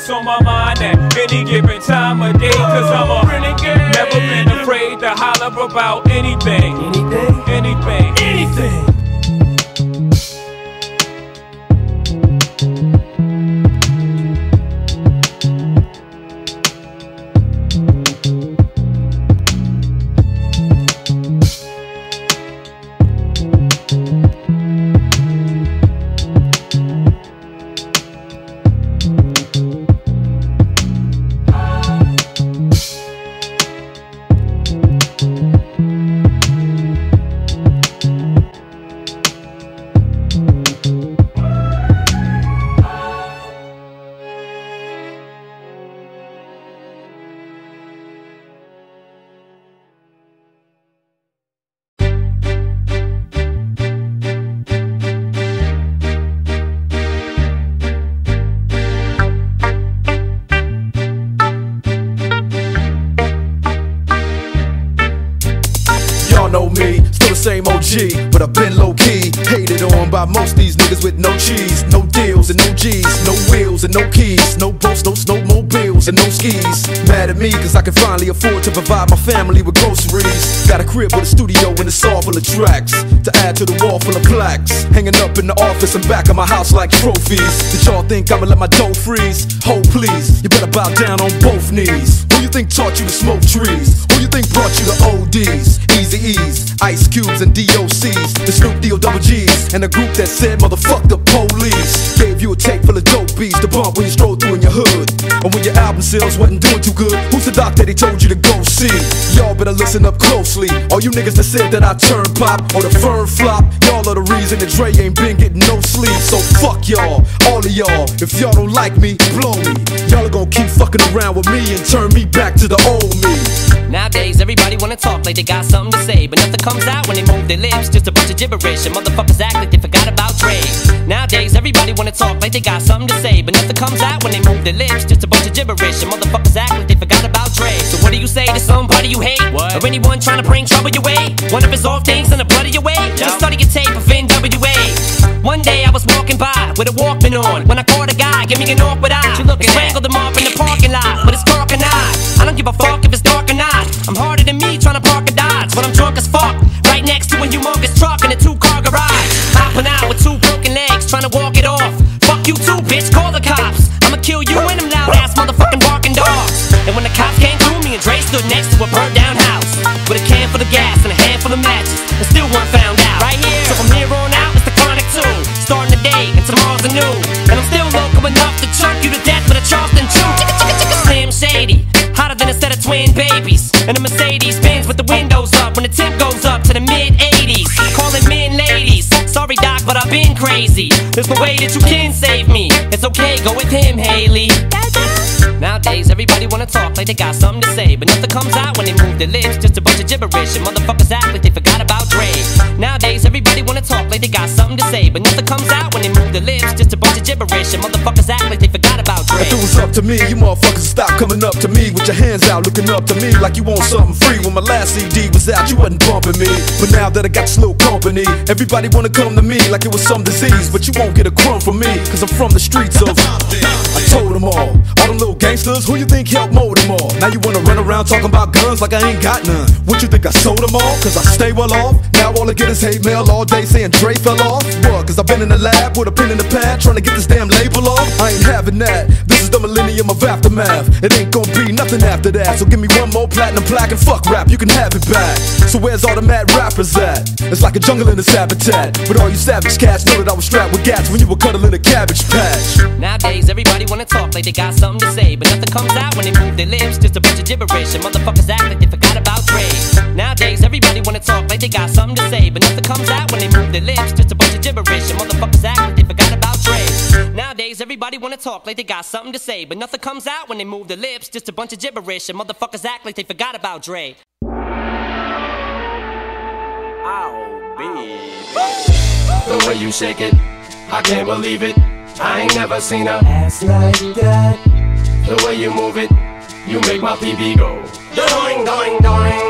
what's on my mind at any given time of day. Cause I'm a renegade. Never been afraid to holler about anything. Anything. Anything. Anything. By most these niggas with no cheese, no and no skis. Mad at me cause I can finally afford to provide my family with groceries. Got a crib with a studio and it's all full of tracks to add to the wall full of plaques. Hanging up in the office and back of my house like trophies. Did y'all think I'ma let my dough freeze? Hold please, you better bow down on both knees. Who you think taught you to smoke trees? Who you think brought you to ODs? Eazy-E's, Ice Cubes, and DOCs. The Snoop Deal Double G's, and a group that said, motherfuck the police. Gave you a tape full of dope beats to bump when you stroll through in your hood. And when your album sales wasn't doing too good, who's the doc that he told you to go see? Y'all better listen up closely. All you niggas that said that I turn pop or the firm flop, y'all are the reason that Dre ain't been getting no sleep. So fuck y'all, all of y'all. If y'all don't like me, blow me. Y'all are gonna keep fucking around with me and turn me back to the old me. Nowadays, everybody wanna talk like they got something to say, but nothing comes out when they move their lips. Just a bunch of gibberish, and motherfuckers act like they forgot about Dre. Nowadays, everybody wanna talk like they got something to say, but nothing comes out when they move their lips. Just a bunch of gibberish, and motherfuckers act like they forgot about Dre. So what do you say to somebody you hate, or anyone trying to bring trouble your way? One of his off things in the blood of your way. Just study your tape of NWA. One day I was walking by with a Walkman on when I caught a guy, give me an awkward eye. You look strangled him up in the parking lot, but it's dark and I. I don't give a fuck if it's dark or not. I'm harder than me trying to park a Dodge when I'm drunk as fuck. They got something to say, but nothing comes out when they move their lips. Just a bunch of gibberish, and motherfuckers act like they forgot about Dre. Nowadays, everybody wanna talk like they got something to say, but nothing comes out when they move their lips. Just a bunch of gibberish, and motherfuckers act like they forgot about Dre. If it was up to me, you motherfuckers stop coming up to me with your hands out, looking up to me like you want something free. When my last CD was out, you wasn't bumping me. But now that I got this little company, everybody wanna come to me like it was some disease. But you won't get a crumb from me, cause I'm from the streets of. I told them all, all them little gangsters, who you think helped mold them all? Now you wanna run around talking about guns like I ain't got none. What you think I sold them all? Cause I stay well off. Now all I get is hate mail all day saying Dre fell off. What? Cause I've been in the lab with a pen in the pad trying to get this damn label off. I ain't having that. This the millennium of aftermath. It ain't gonna be nothing after that. So give me one more platinum plaque and fuck rap, you can have it back. So where's all the mad rappers at? It's like a jungle in its habitat. But all you savage cats know that I was strapped with gats when you were cuddling a cabbage patch. Nowadays, everybody wanna talk like they got something to say, but nothing comes out when they move their lips. Just a bunch of gibberish, and motherfuckers act like they forgot about Dre. Nowadays, everybody wanna talk like they got something to say, but nothing comes out when they move their lips. Just a bunch of gibberish, and motherfuckers Nowadays, everybody wanna talk like they got something to say, but nothing comes out when they move their lips. Just a bunch of gibberish, and motherfuckers act like they forgot about Dre. The way you shake it, I can't believe it. I ain't never seen a ass like that. The way you move it, you make my PB go. Doing, doing, doing.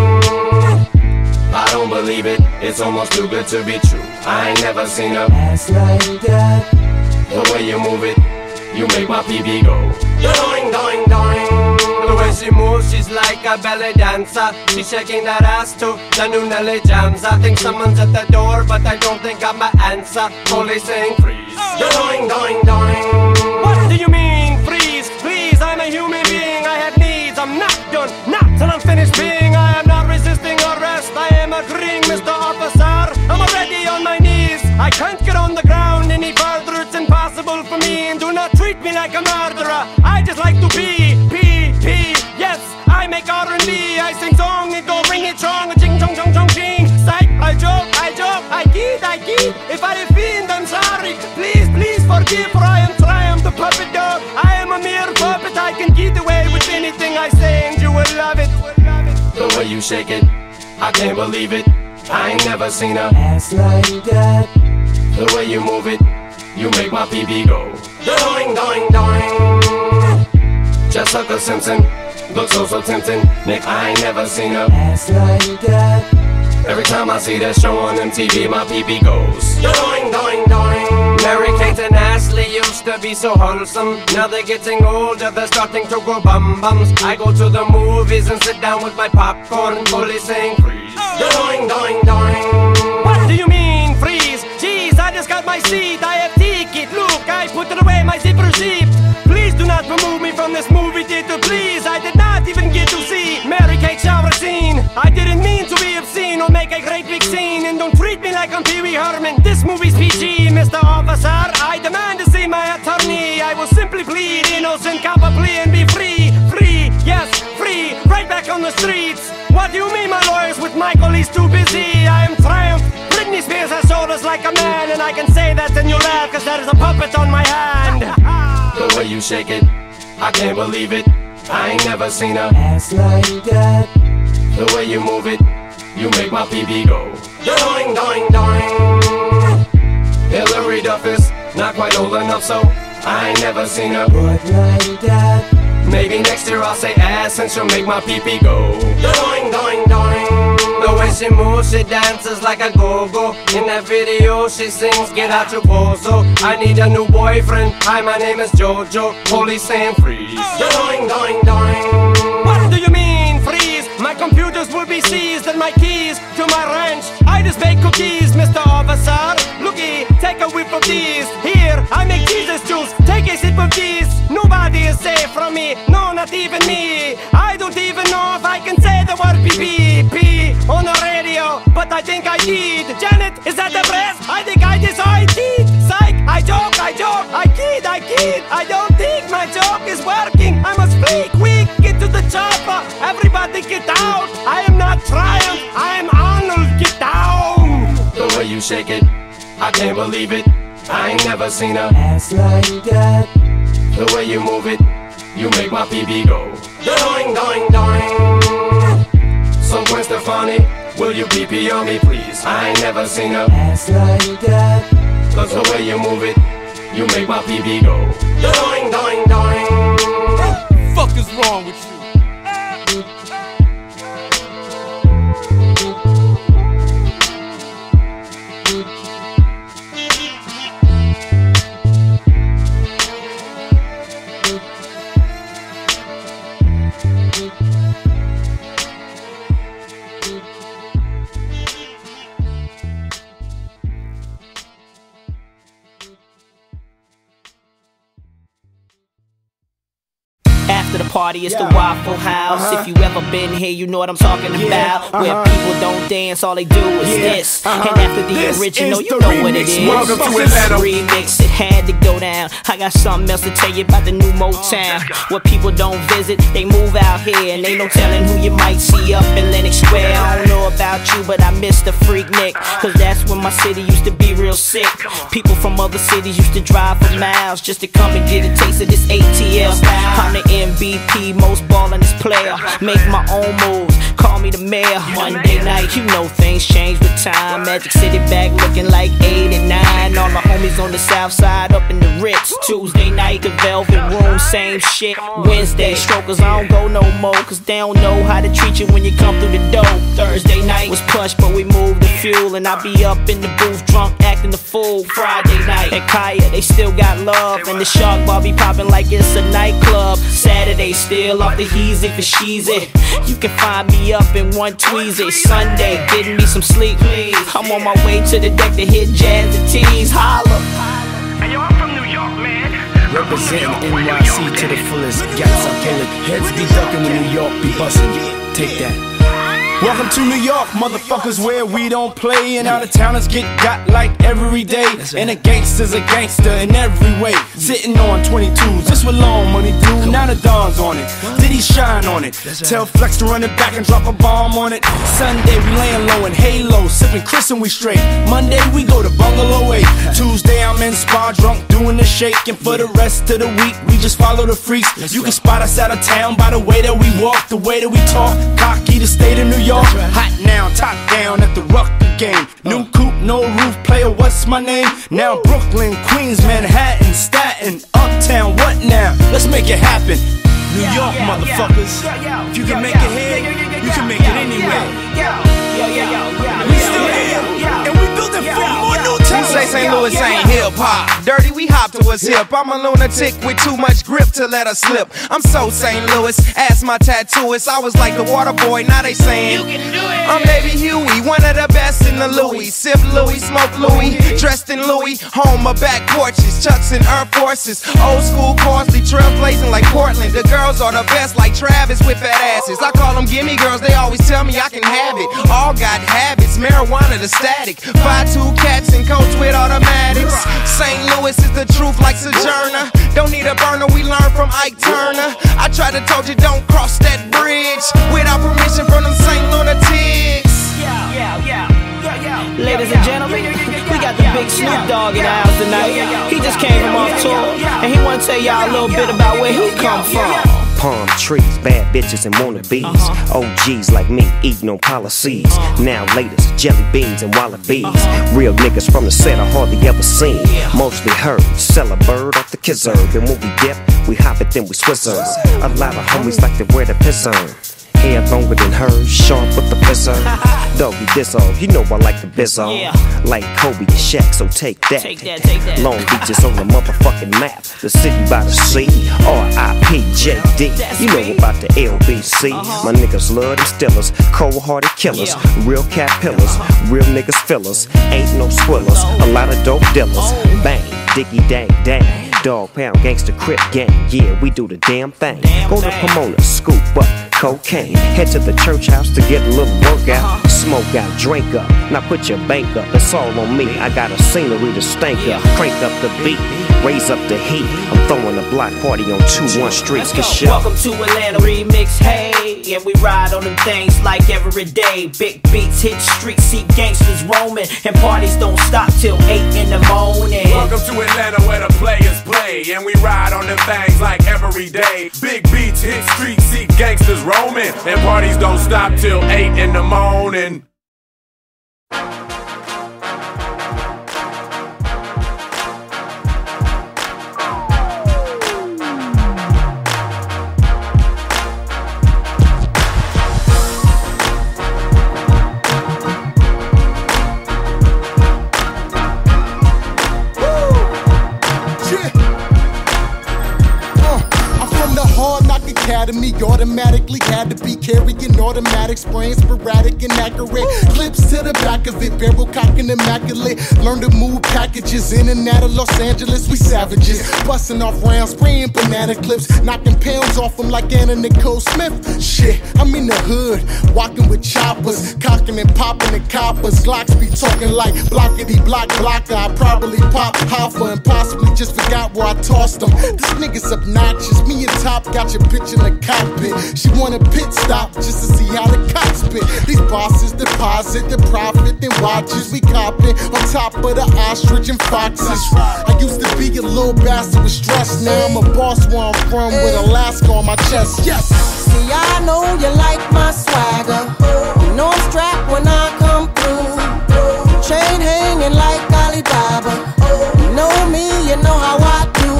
I don't believe it, it's almost too good to be true. I ain't never seen a ass like that. The way you move it, you make my PB go. Doing, doing, doing. The way she moves, she's like a ballet dancer. She's shaking that ass to the new Nelly jams. I think someone's at the door, but I don't think I'm my answer. Police saying freeze. Doing, doing, doing. What do you mean freeze? Please, I'm a human being. I have needs. I'm not done, not till I'm finished being. Puppet dog. I am a mere puppet. I can get away with anything I say, and you will love it. The way you shake it, I can't believe it. I ain't never seen a ass like that. The way you move it, you make my PB go. Doing, doing, doing. Jessica Simpson, looks so so tempting. Nick, I ain't never seen a ass like that. Every time I see that show on MTV, my PB goes. Doing, doing, doing. Mary Kate and Ashley used to be so wholesome. Now they're getting older, they're starting to grow bum bums. I go to the movies and sit down with my popcorn, fully saying freeze. Doing, doing, doing. What do you mean freeze? Jeez, I just got my seat. I have ticket. Look, I put it away, my zipper zipped. Please do not remove me from this movie theater, please. I did not even get to see Mary Kate shower scene. I didn't mean to be obscene or make a great big scene. And don't treat me like I'm Pee Wee Herman. This movie's PG, Mr. Officer. I demand to my attorney. I will simply plead innocent, cop a plea and be free. Free, yes, free. Right back on the streets. What do you mean, my lawyers with Michael? He's too busy. I am Triumph. Britney Spears has shoulders like a man, and I can say that and you laugh, cause there is a puppet on my hand. The way you shake it, I can't believe it. I ain't never seen a ass like that. The way you move it, you make my PB go. Doing, doing, doing. Hilary Duff is not quite old enough, so I ain't never seen a butt like that. Maybe next year I'll say ass and she'll make my pee pee go. Doing, doing, doing. The way she moves, she dances like a go-go In that video, she sings, get out your bozo I need a new boyfriend, hi, my name is Jojo Police saying freeze Doing, doing, doing. What do you mean, freeze? My computers will be seized and my keys to my ranch. I just bake cookies, Mr. Officer. Looky, take a whiff of these. Here, I make Jesus juice. Take a sip of these. Nobody is safe from me. No, not even me. I don't even know if I can say the word PPP on the radio, but I think I did. Janet, is that the breast? I think I decided. Psych, I joke, I joke, I kid, I kid, I joke. Everybody get out. I am not Triumph, I am Arnold. Get down. The way you shake it, I can't believe it. I ain't never seen a ass like that. The way you move it, you make my PB go. Doing, doing, doing. So Gwen Stefani, will you PP on me, please? I ain't never seen a ass like that. Cause the way you move it, you make my PB go. Doing, doing, doing. Fuck is wrong with you? After the party, it's the Waffle House. Uh-huh. If you ever been here, you know what I'm talking Yeah, about. Where uh-huh. people don't dance, all they do is Yeah, this. uh-huh. And after the This original, you the know what it is. Welcome to Fuck Atlanta. Remix, it had to go down. I got something else to tell you about the new Motown. Where people don't visit, they move out here. And ain't no telling who you might see up in Lenox Square. I don't know about you, but I miss the Freaknik. Cause that's when my city used to be real sick. People from other cities used to drive for miles just to come and get a taste of this ATL style. I'm the MVP, most ballingest player. Make my own moves, call me the mayor. Monday night, you know things change with time. Magic City back looking like 8 and 9. All my homies on the south side up in the Ritz. Tuesday night, the Velvet Room, same shit. Wednesday, strokers, I don't go no more. Cause they don't know how to treat you when you come through the door. Thursday night was plush, but we moved the fuel. And I be up in the booth, drunk, acting the fool. Friday night, at Kaya, they still got love. And the shark bar be popping like it's a nightclub. Saturday, still off the heezy for sheezy. You can find me up in one tweezy. Sunday, getting me some sleep. I'm on my way to the deck to hit jazz and tease. Holla. Hey, yo, I'm from New York, man. Representing NYC to the fullest. Gas alcoholic. Heads be ducking when New York be busting. Take that. Welcome to New York, motherfuckers, where we don't play. And out of towners get got like every day. And a gangster's a gangster in every way. Sitting on 22s, just what long money do. Now the dawn's on it. Did he shine on it? Tell Flex to run it back and drop a bomb on it. Sunday we laying low in Halo, sipping Chris and we straight. Monday we go to Bungalow 8. (laughs) Tuesday I'm in spa drunk doing the shake. And for the rest of the week we just follow the freaks. You can spot us out of town by the way that we walk, the way that we talk. Cocky the state of New York. Hot now, top down at the Rucker game. New coupe, no roof, player, what's my name? Now Brooklyn, Queens, Manhattan, Staten, Uptown, what now? Let's make it happen. New York, motherfuckers. If you can make it here, you can make it anywhere. We still here, and we built it for more new You say St. Louis ain't hip hop. Dirty, we hop to what's hip. I'm a lunatic with too much grip to let her slip. I'm so St. Louis, ask my tattooist. I was like the water boy, now they saying you can do it. I'm Baby Huey, one of the best in the Louis. Sip Louis, smoke Louis, dressed in Louis. Home of back porches, Chucks and Air Forces. Old school, costly, trailblazing like Portland. The girls are the best, like Travis with fat asses. I call them gimme girls, they always tell me I can have it. All got habits, marijuana the static. Five two cats and coats with automatics. St. Louis is the truth like Sojourner. Don't need a burner, we learn from Ike Turner. I tried to told you don't cross that bridge without permission from them St. Lunatics. Ladies and gentlemen, we got the big Snoop Dogg in the house tonight. He just came from off tour, and he want to tell y'all a little bit about where he come from. Palm trees, bad bitches and wannabes. Uh-huh. OGs like me eating on policies. Uh-huh. Now latest, jelly beans and wallabies. Uh-huh. Real niggas from the set I hardly ever seen. Mostly heard, sell a bird off the kizerb. And when we dip, we hop it, then we swizzer. A lot of homies like to wear the piss on. Hair longer than hers, sharp with the pisser. (laughs) Doggy this off, you know I like the biz. Yeah. Like Kobe and Shaq, so take that. Take that, take that. Long Beach is on the motherfucking map. The city by the sea. R.I.P. JD. You know about the LBC. Uh-huh. My niggas love them stillers. Cold hearted killers. Real cat pillars. Uh-huh. Real niggas fillers. Ain't no swillers. A lot of dope dealers. Oh. Bang, diggy dang dang. Dog pound, gangster crip gang, yeah, we do the damn thing. Go to Pomona, scoop up cocaine. Head to the church house to get a little workout. Uh-huh. Smoke out, drink up, now put your bank up. It's all on me. I got a scenery to stank up. Crank up the beat, raise up the heat. I'm throwing a block party on 2 1 streets. Get show. Welcome to Atlanta remix, hey. And we ride on them things like every day. Big beats hit streets, see gangsters roaming. And parties don't stop till 8 in the morning. Welcome to Atlanta where the players play. And we ride on them things like every day. Big beats hit streets, see gangsters roaming. And parties don't stop till 8 in the morning. Automatic spraying sporadic inaccurate clips to the back of it barrel cocking immaculate. Learn to move packages in and out of los angeles we savages. Busting off rounds spraying banana clips. Knocking pounds off them like anna nicole smith. Shit i'm in the hood walking with choppers. Cocking and popping the coppers. Glocks be talking like blockety block blocker i probably pop hoffa and possibly just forgot where i tossed them this nigga's obnoxious. Me and top got your bitch in the cockpit. She want a pit stop just to see These bosses deposit the profit and watches we on top of the ostrich and foxes. I used to be a little bastard with stress. Now I'm a boss where I'm from with Alaska on my chest. Yes. See, I know you like my swagger. You know I'm strapped when I come through. Chain hanging like Alibaba. You know me, you know how I do.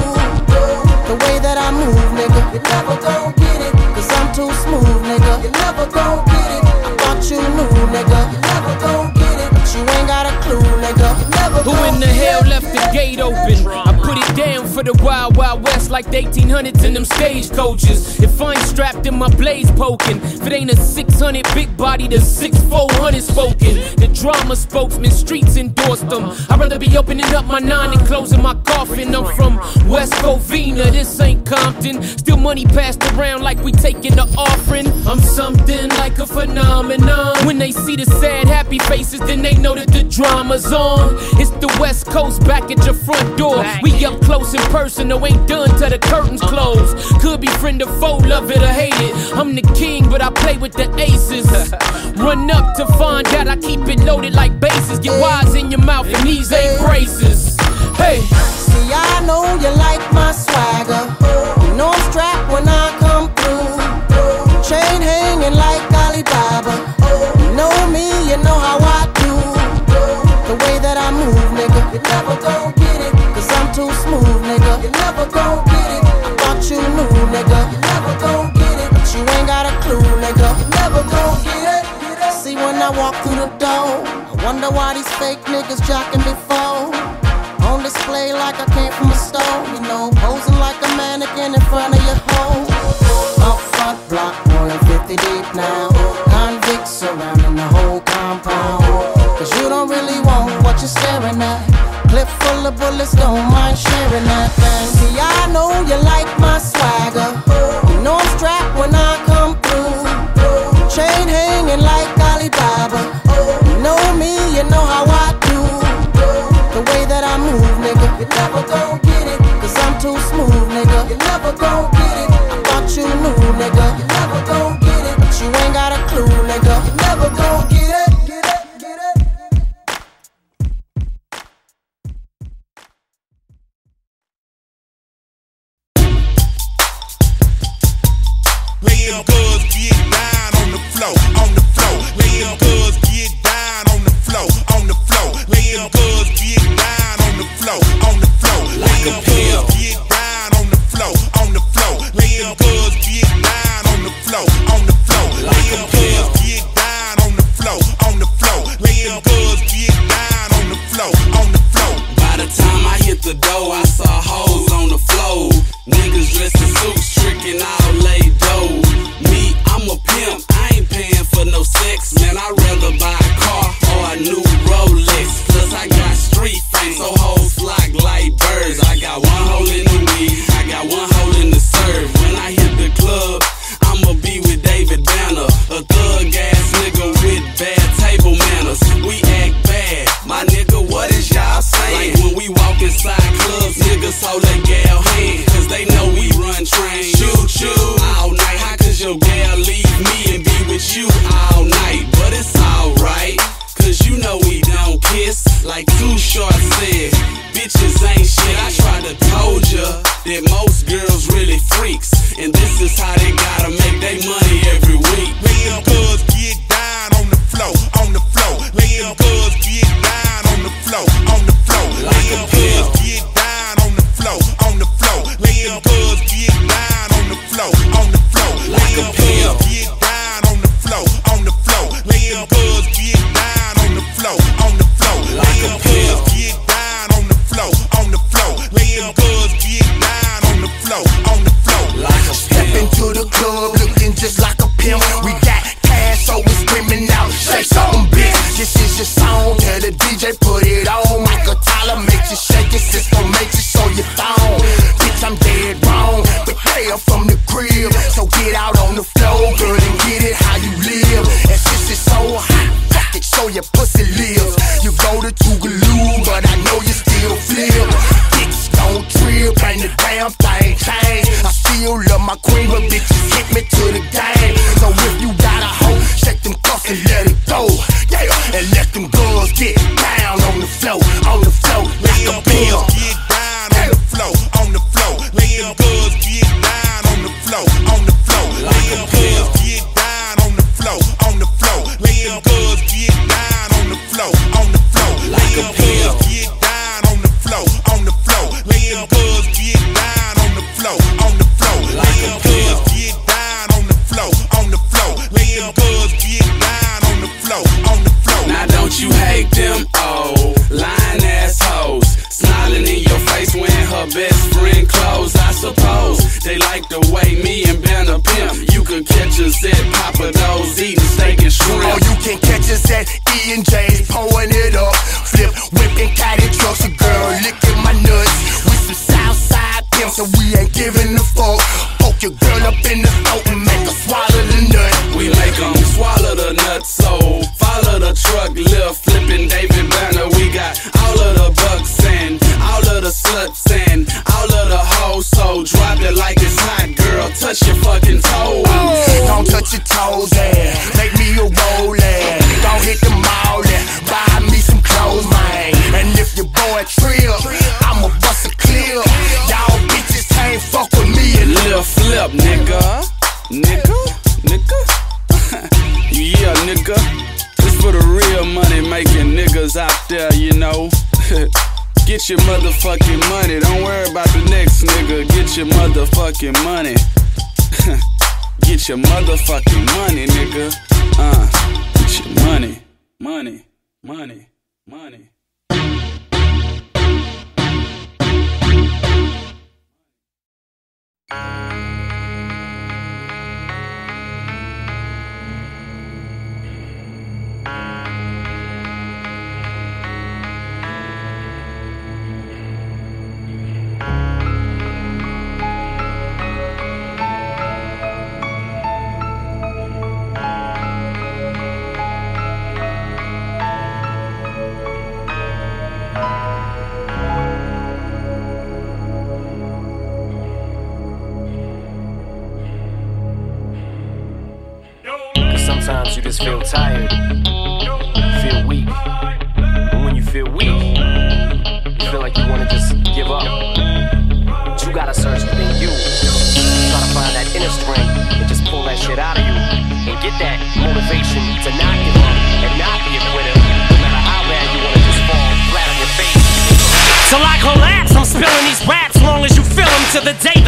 The way that I move, nigga. You never gon' get it, cause I'm too smooth, never gon' get it. I thought you knew, nigga. You never gon' get it, but you ain't got a clue, nigga. You never Who in the hell left the gate open? Down for the wild, wild west like the 1800s and them stagecoaches. If I ain't strapped in my blaze poking, if it ain't a 600 big body, the 6400 spoken. The drama spokesman, streets endorsed them. I'd rather be opening up my nine and closing my coffin. I'm from West Covina, this ain't Compton. Still money passed around like we taking the offering. I'm something like a phenomenon. When they see the sad, happy faces, then they know that the drama's on. It's the West Coast back at your front door. We up close and personal, ain't done till the curtains close. Could be friend or foe, love it or hate it. I'm the king, but I play with the aces. (laughs) Run up to find out I keep it loaded like bases. Get wise in your mouth, and these ain't braces. Hey. See, I know you like my swagger. You know I'm strapped when I come through. Chain hanging like Alibaba. You know me, you know how I do. The way that I move, nigga. You never gon' I walk through the door, I wonder why these fake niggas jocking before. On display like I came from a store, you know, posing like a mannequin in front of your hoe. Up front block, 50 deep now. Convicts surrounding the whole compound. Cause you don't really want what you're staring at. Clip full of bullets, don't mind sharing that thing. See, I know you like my swagger. You know I'm strapped never get it. I thought you knew, To the day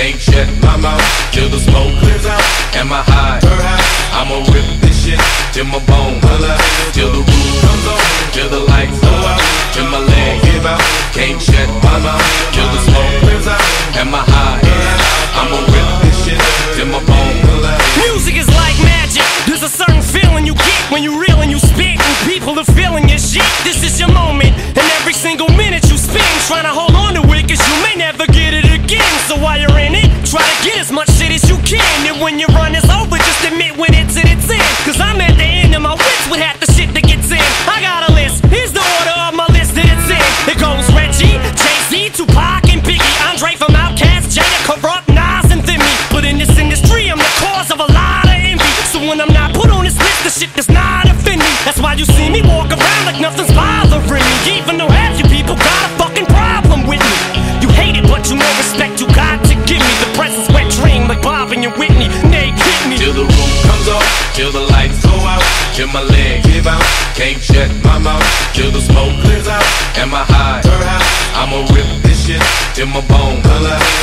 Can't shut my mouth, till the smoke clears out. Am I high? I'ma rip this shit till my bone. Till the roof comes on, till the lights go out, till my legs give out. Can't shut my mouth till the smoke clears out. Am I high? I'ma rip get as much shit as you can. And when your run is over, just admit when it's in its end. Cause I'm at the end of my wits with half the shit that gets in. I got a list, here's the order of my list that it's in. It goes Reggie, Jay-Z, Tupac, and Biggie. Andre from Outkast, Jada, Kurupt, Nas, and Thimmy. But in this industry, I'm the cause of a lot of envy. So when I'm not put on this list, the shit does not offend me. That's why you see me walk around like nothing's bothering me. Even till the smoke clears out. and I high? I'ma rip this shit till my bone.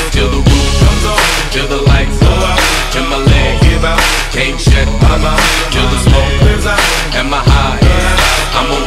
Till the roof comes off, till the lights go out, till my legs give out. Can't shut my mouth till the smoke clears out. Am I high? I'ma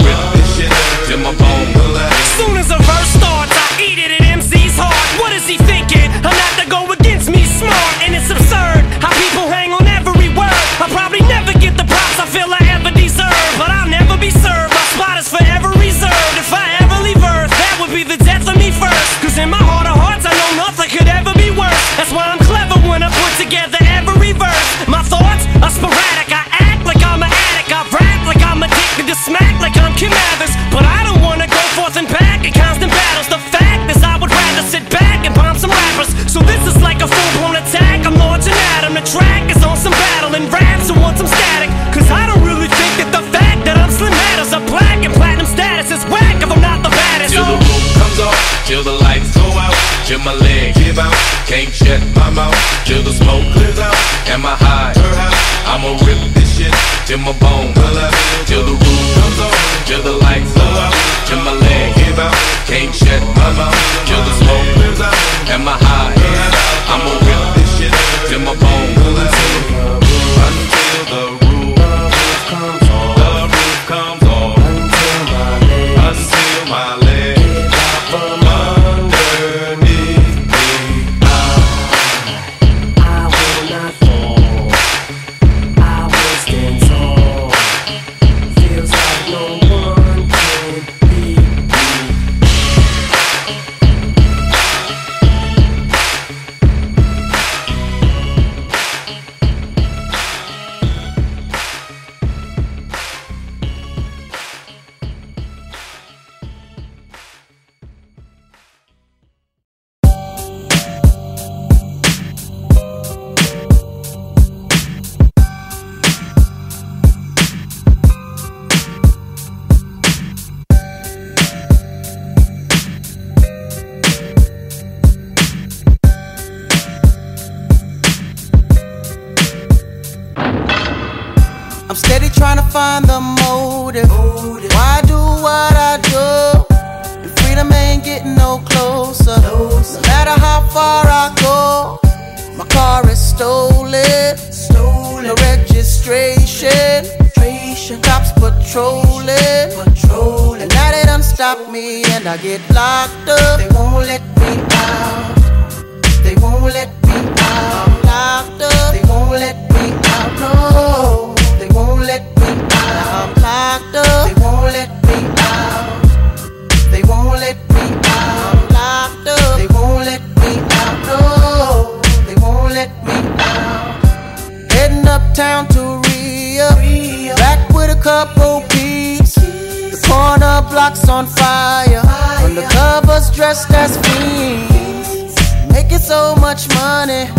blocks on fire. Undercovers dressed as fiends. Making so much money.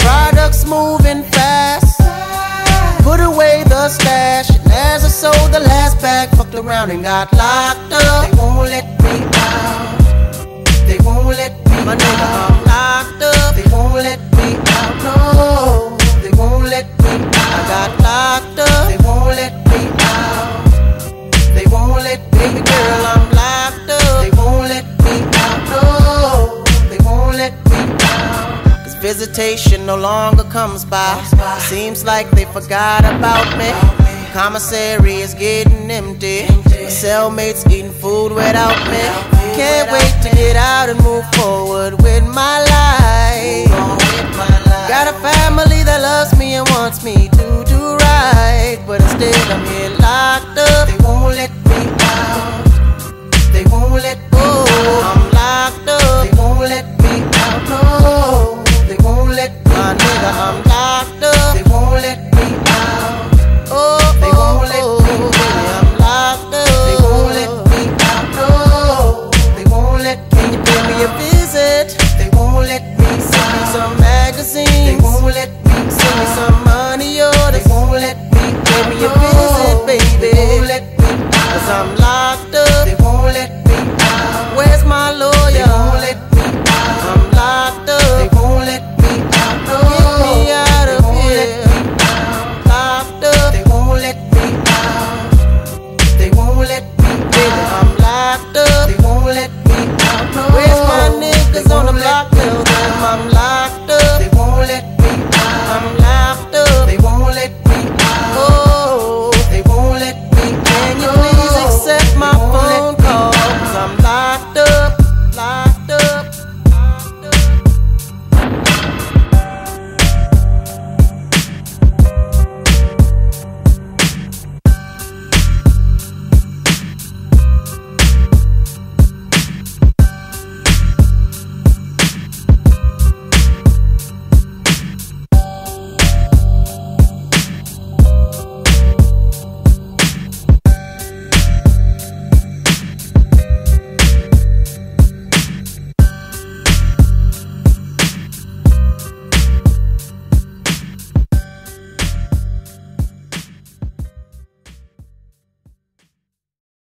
Products moving fast. Put away the stash. And as I sold the last bag, fucked around and got locked up. They won't let me out. They won't let me My nigga, I'm locked up. They won't let me out. No. They won't let me out. I got locked up. Girl, I'm locked up. They won't let me out. No. They won't let me out. Cause Visitation no longer comes by. Seems like they forgot about me. Commissary is getting empty. My cellmates eating food without me. Can't wait to get out and move forward with my life. Got a family that loves me and wants me to do right. But instead, I'm here locked up. They won't let me out won't let go. I'm locked up. They won't let me out. No, they won't let me My out. nigga, I'm locked up. They won't let me out. Oh, they won't let me out. I'm locked up. They won't let me out. No, they won't let me Can you pay me a visit? They won't let me Send me some magazines. They won't let me Send me some money orders. They won't let me Pay me a visit, baby. They won't let me out. Cause I'm locked up.